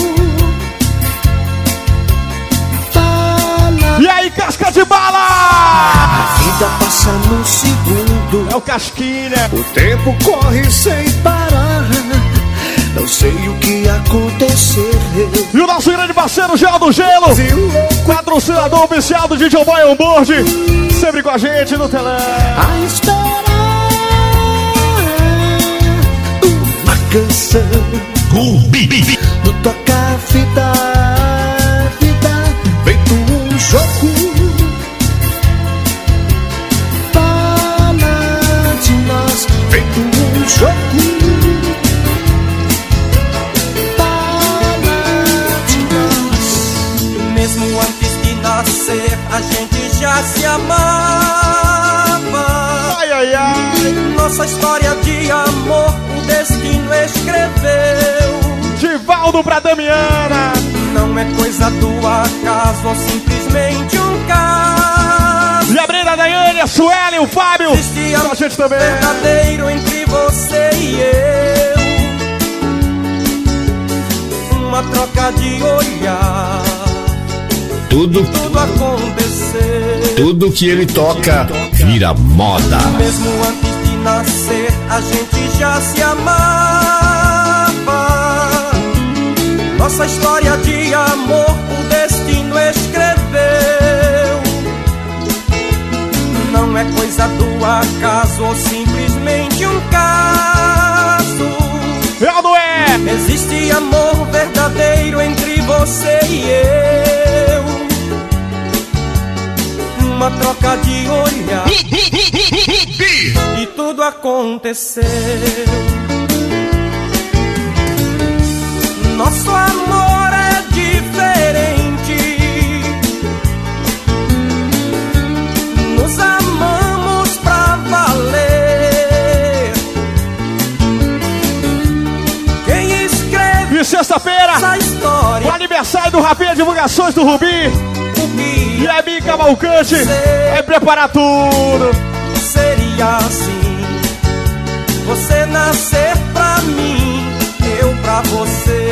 E aí, casca de bala!
A vida passa num segundo.
É o casquinha.
O tempo corre sem parar. Não sei o que aconteceu.
E o nosso grande parceiro Gel do Gelo, patrocinador oficial do DJ Boy On Board, sempre com a gente no telão.
A esperar uma canção. No tocar fita, fita, feito um jogo. Fala de nós, feito um jogo.
Mesmo antes de nascer, a gente já se amava.
Ai, ai, ai.
Nossa história de amor, destino escreveu.
Divaldo pra Damiana.
Não é coisa do acaso ou simplesmente um caso.
E a Brenda, a Daiane, a Suelen, o Fábio.
Existe
a gente também.
verdadeiro entre você e eu. Uma troca de olhar.
Tudo,
Tudo aconteceu.
tudo que ele toca vira moda.
Mesmo antes nascer, a gente já se amava. Nossa história de amor, o destino escreveu. Não é coisa do acaso ou simplesmente um caso.
Eu não é!
Existe amor verdadeiro entre você e eu. Uma troca de olhar. E tudo aconteceu. Nosso amor é diferente. Nos amamos pra valer. Quem escreve
E sexta-feira,
essa história?
o aniversário do Rapinha Divulgações do Rubi. E Bi Cavalcante vai preparar tudo.
Seria assim: você nascer pra mim, eu pra você.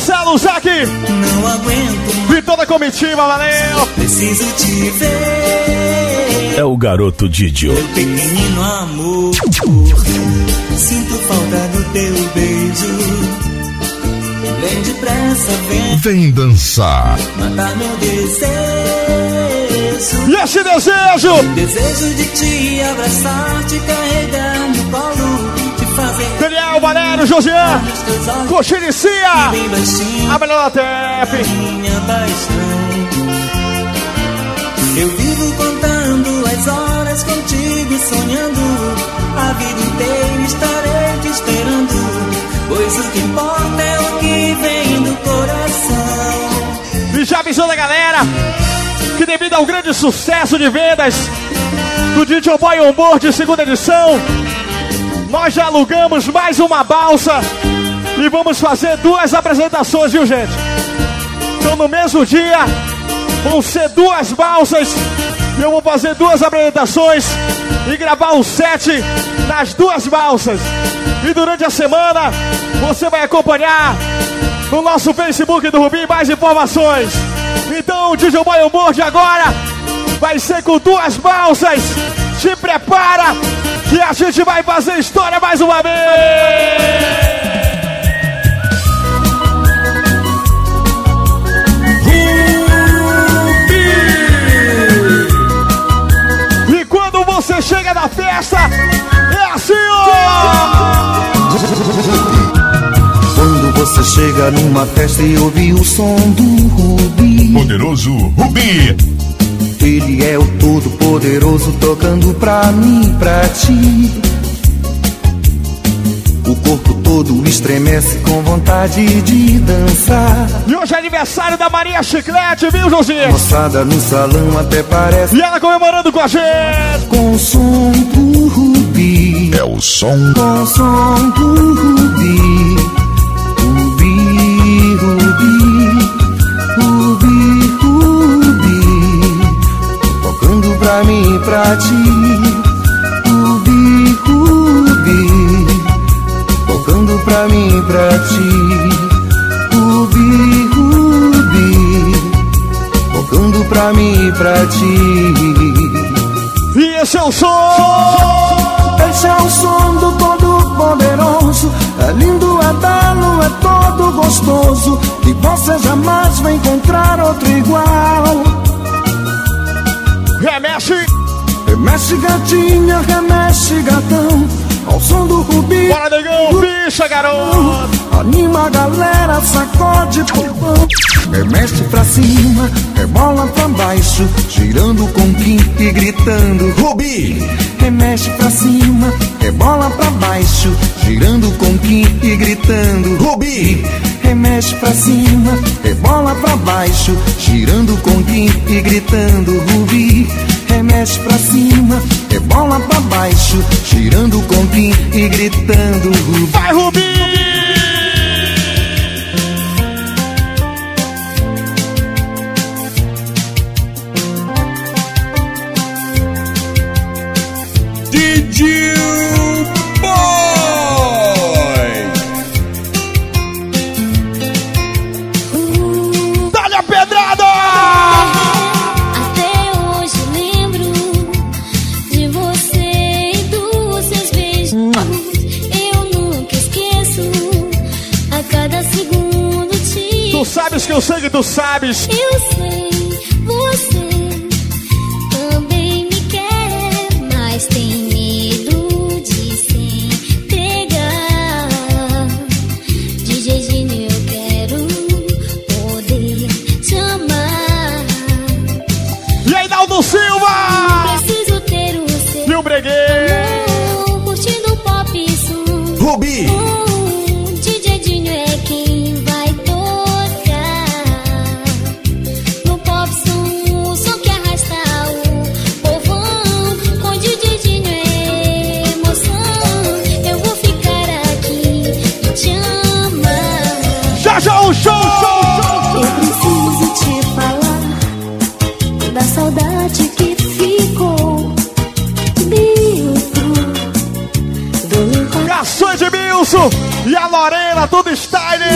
Marcelo, Zac.
Não aguento,
E toda a comitiva, valeu.
preciso te ver.
É o garoto Didio.
Meu pequenino amor, sinto falta do teu beijo. Vem depressa, vem
Vem dançar.
matar meu desejo.
E esse desejo?
Desejo de te abraçar, te carregar no colo,
Daniel, Valério, Josian, Coxinicia,
bem baixinho.
a melhor da TF.
Eu vivo contando as horas contigo, sonhando. A vida inteira estarei te esperando. Pois o que importa é o que vem do coração.
E já avisando a galera que devido ao grande sucesso de vendas do DJ Boy On Board segunda edição, nós já alugamos mais uma balsa e vamos fazer duas apresentações, viu gente?
Então no mesmo dia vão ser duas balsas e eu vou fazer duas apresentações e gravar um set nas duas balsas. E durante a semana você vai acompanhar no nosso Facebook do Rubim mais informações. Então o DJ Boy Humor de agora vai ser com duas balsas. Te prepara que a gente vai fazer história mais uma vez. E quando você chega na festa, é assim, ó!
Quando você chega numa festa e ouve o som do Rubi
Poderoso Rubi
Ele é o todo poderoso tocando pra mim, pra ti. O corpo todo estremece com vontade de dançar.
E hoje é aniversário da Maria Chiclete, viu, Josinha?
Moçada no salão até parece
E ela comemorando com a gente.
Com o som do Rubi.
É o som
Com o som do Rubi Rubi, pra mim e pra ti. Rubi, Rubi Tocando pra mim pra ti. Rubi, Rubi Tocando pra mim pra ti.
E esse é o som!
Esse é o som do todo poderoso É lindo, é belo, é todo gostoso. E você jamais vai encontrar outro igual
Remexe.
Remexe gatinha, remexe gatão. Ao som do rubi
Bora, negão, bicha, garoto.
Anima a galera, sacode pulpão Remexe pra cima, rebola pra baixo. Girando com quim e gritando Rubi! Remexe pra cima, rebola pra baixo. Girando com quim e gritando Rubi Remexe pra cima, rebola pra baixo Girando com quim e gritando Rubi Remexe pra cima, rebola pra baixo Girando com quim e gritando Rubi
Vai, Rubi! Tu sabes Eu sei,
você também me quer, mas tem medo de se entregar. De jeitinho eu quero poder te amar.
E aí, Naldo Silva!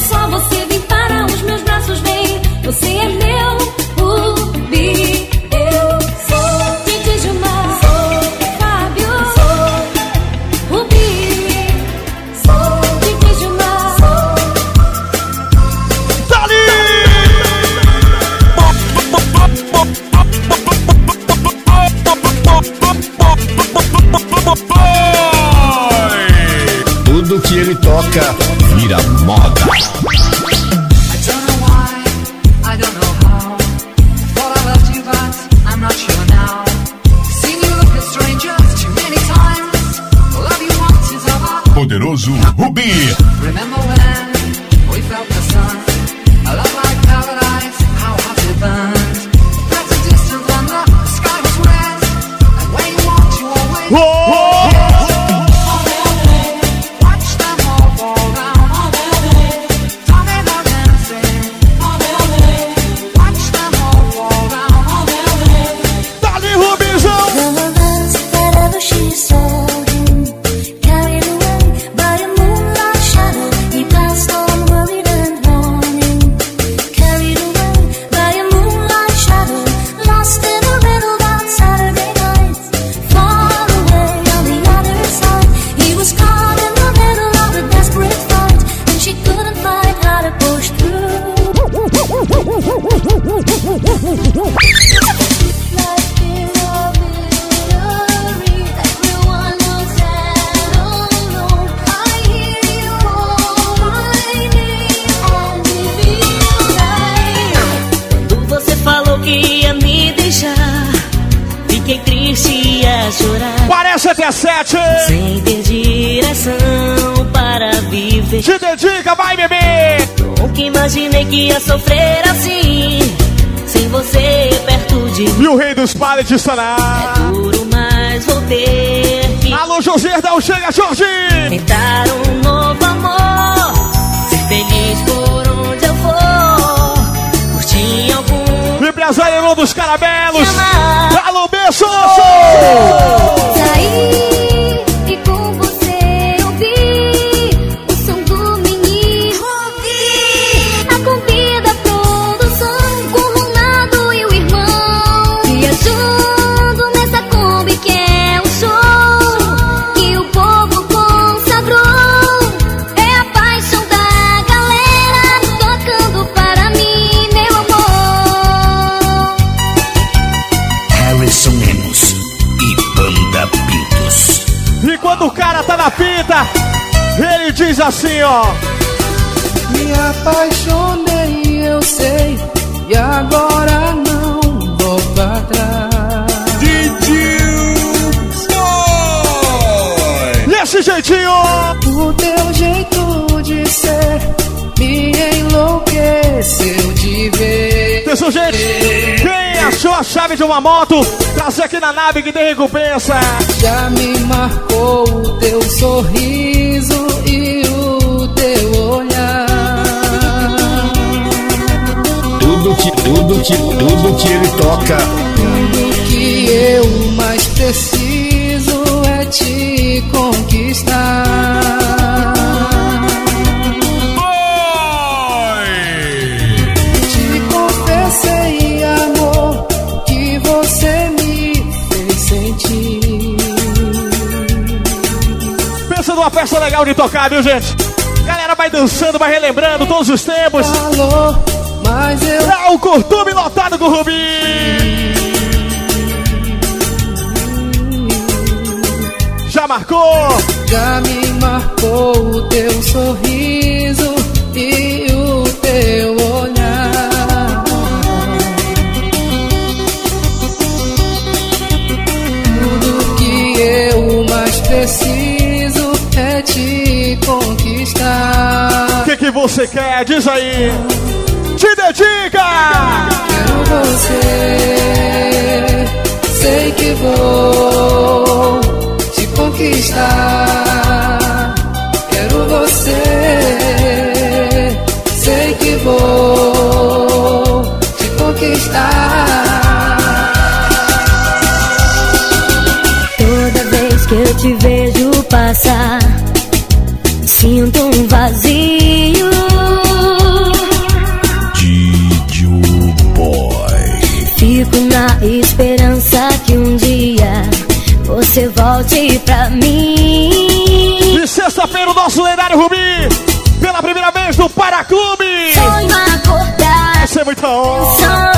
só você
quando o
cara tá na pinta, ele diz assim, ó.
Me apaixonei, eu sei, e agora não volto atrás.
Didi Desse jeitinho!
O teu jeito de ser me enlouqueceu de ver.
Atenção, gente! Quem achou a chave de uma moto, tá trazer aqui na nave que tem recompensa.
Já me marcou o teu sorriso e o teu olhar.
Tudo que, tudo que, tudo que ele toca.
Tudo que eu mais preciso é te conquistar.
uma festa legal de tocar, viu, gente? Galera vai dançando, vai relembrando todos os tempos.
Alô, mas eu...
É o curtume lotado com o Rubi. Já marcou?
Já me marcou o teu sorriso e o teu olhar. Tudo que eu mais preciso conquistar.
O que, que você quer? Diz aí. Te dedica!
Quero você, sei que vou te conquistar. Quero você, sei que vou te conquistar.
Toda vez que eu te vejo passar, sinto um vazio.
Didio Boy.
Fico na esperança que um dia você volte pra mim.
E sexta-feira o nosso lendário Rubi, pela primeira vez no Paraclube.
Sonho acordar
Vai ser muita honra.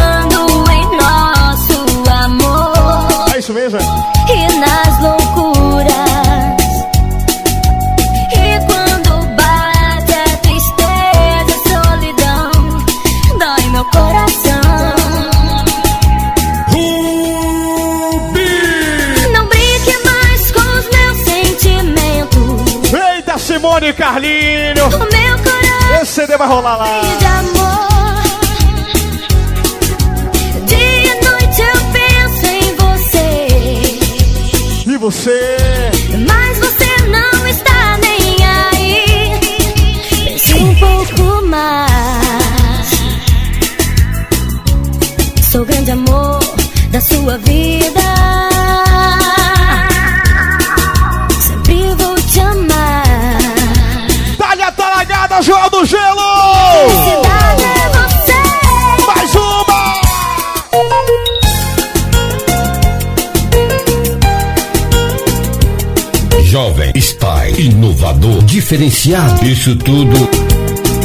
Simone Carlinho.
O meu coração
Esse CD vai rolar lá.
de amor. Dia e noite eu penso em você.
E você?
Diferenciado. Isso tudo.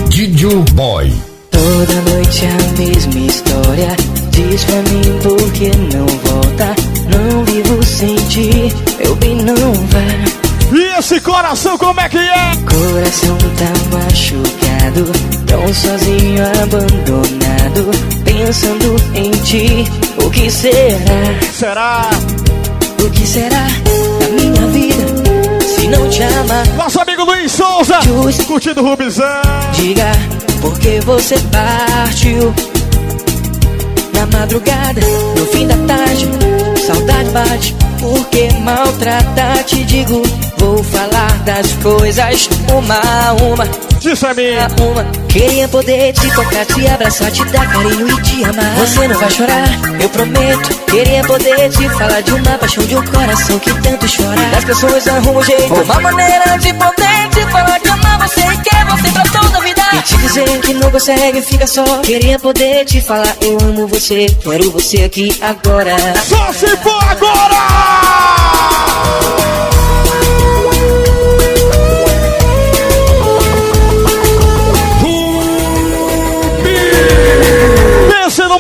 Didio Boy.
Toda noite a mesma história. Diz pra mim por que não volta. Não vivo sem ti, meu bem não vai.
E esse coração, como é que é?
Coração tá machucado, tão sozinho, abandonado. Pensando em ti, o que será?
Será?
O que será da minha vida não te amar?
Nosso amigo Luiz Souza, curtindo o Rubizão.
Diga por que você partiu na madrugada, no fim da tarde. Saudade bate, porque maltratar te digo. Vou falar das coisas uma a uma.
É minha.
Uma. Queria poder te tocar, te abraçar, te dar carinho e te amar. Você não vai chorar, eu prometo. Queria poder te falar de uma paixão de um coração que tanto chora. As pessoas arrumam um jeito, uma maneira de poder te falar que amar você e quer você pra toda a vida. E te dizer que não consegue, fica só. Queria poder te falar, eu amo você, quero você aqui agora.
Só se for agora!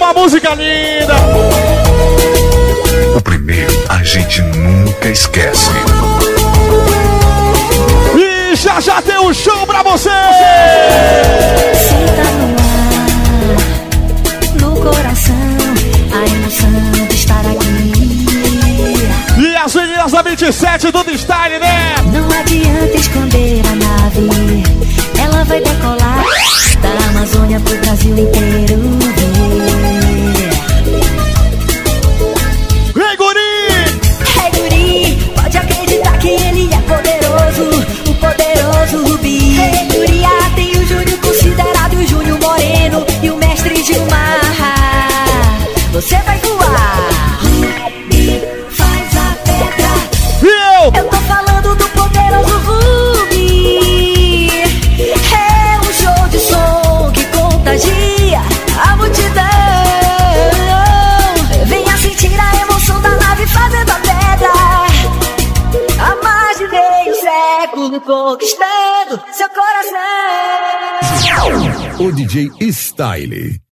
Numa música linda!
O primeiro a gente nunca esquece.
E já já tem um show pra você!
Sinta no ar, no coração, a emoção de estar aqui.
E as meninas da 27 do Style, né?
Não adianta esconder a nave, ela vai decolar da Amazônia pro Brasil inteiro. Você vai voar. Faz a pedra.
Eu?
Eu tô falando do poderoso Rubi. É um show de som que contagia a multidão. Venha sentir a emoção da nave fazendo a pedra. Há mais de meio século conquistando seu coração.
O DJ Style.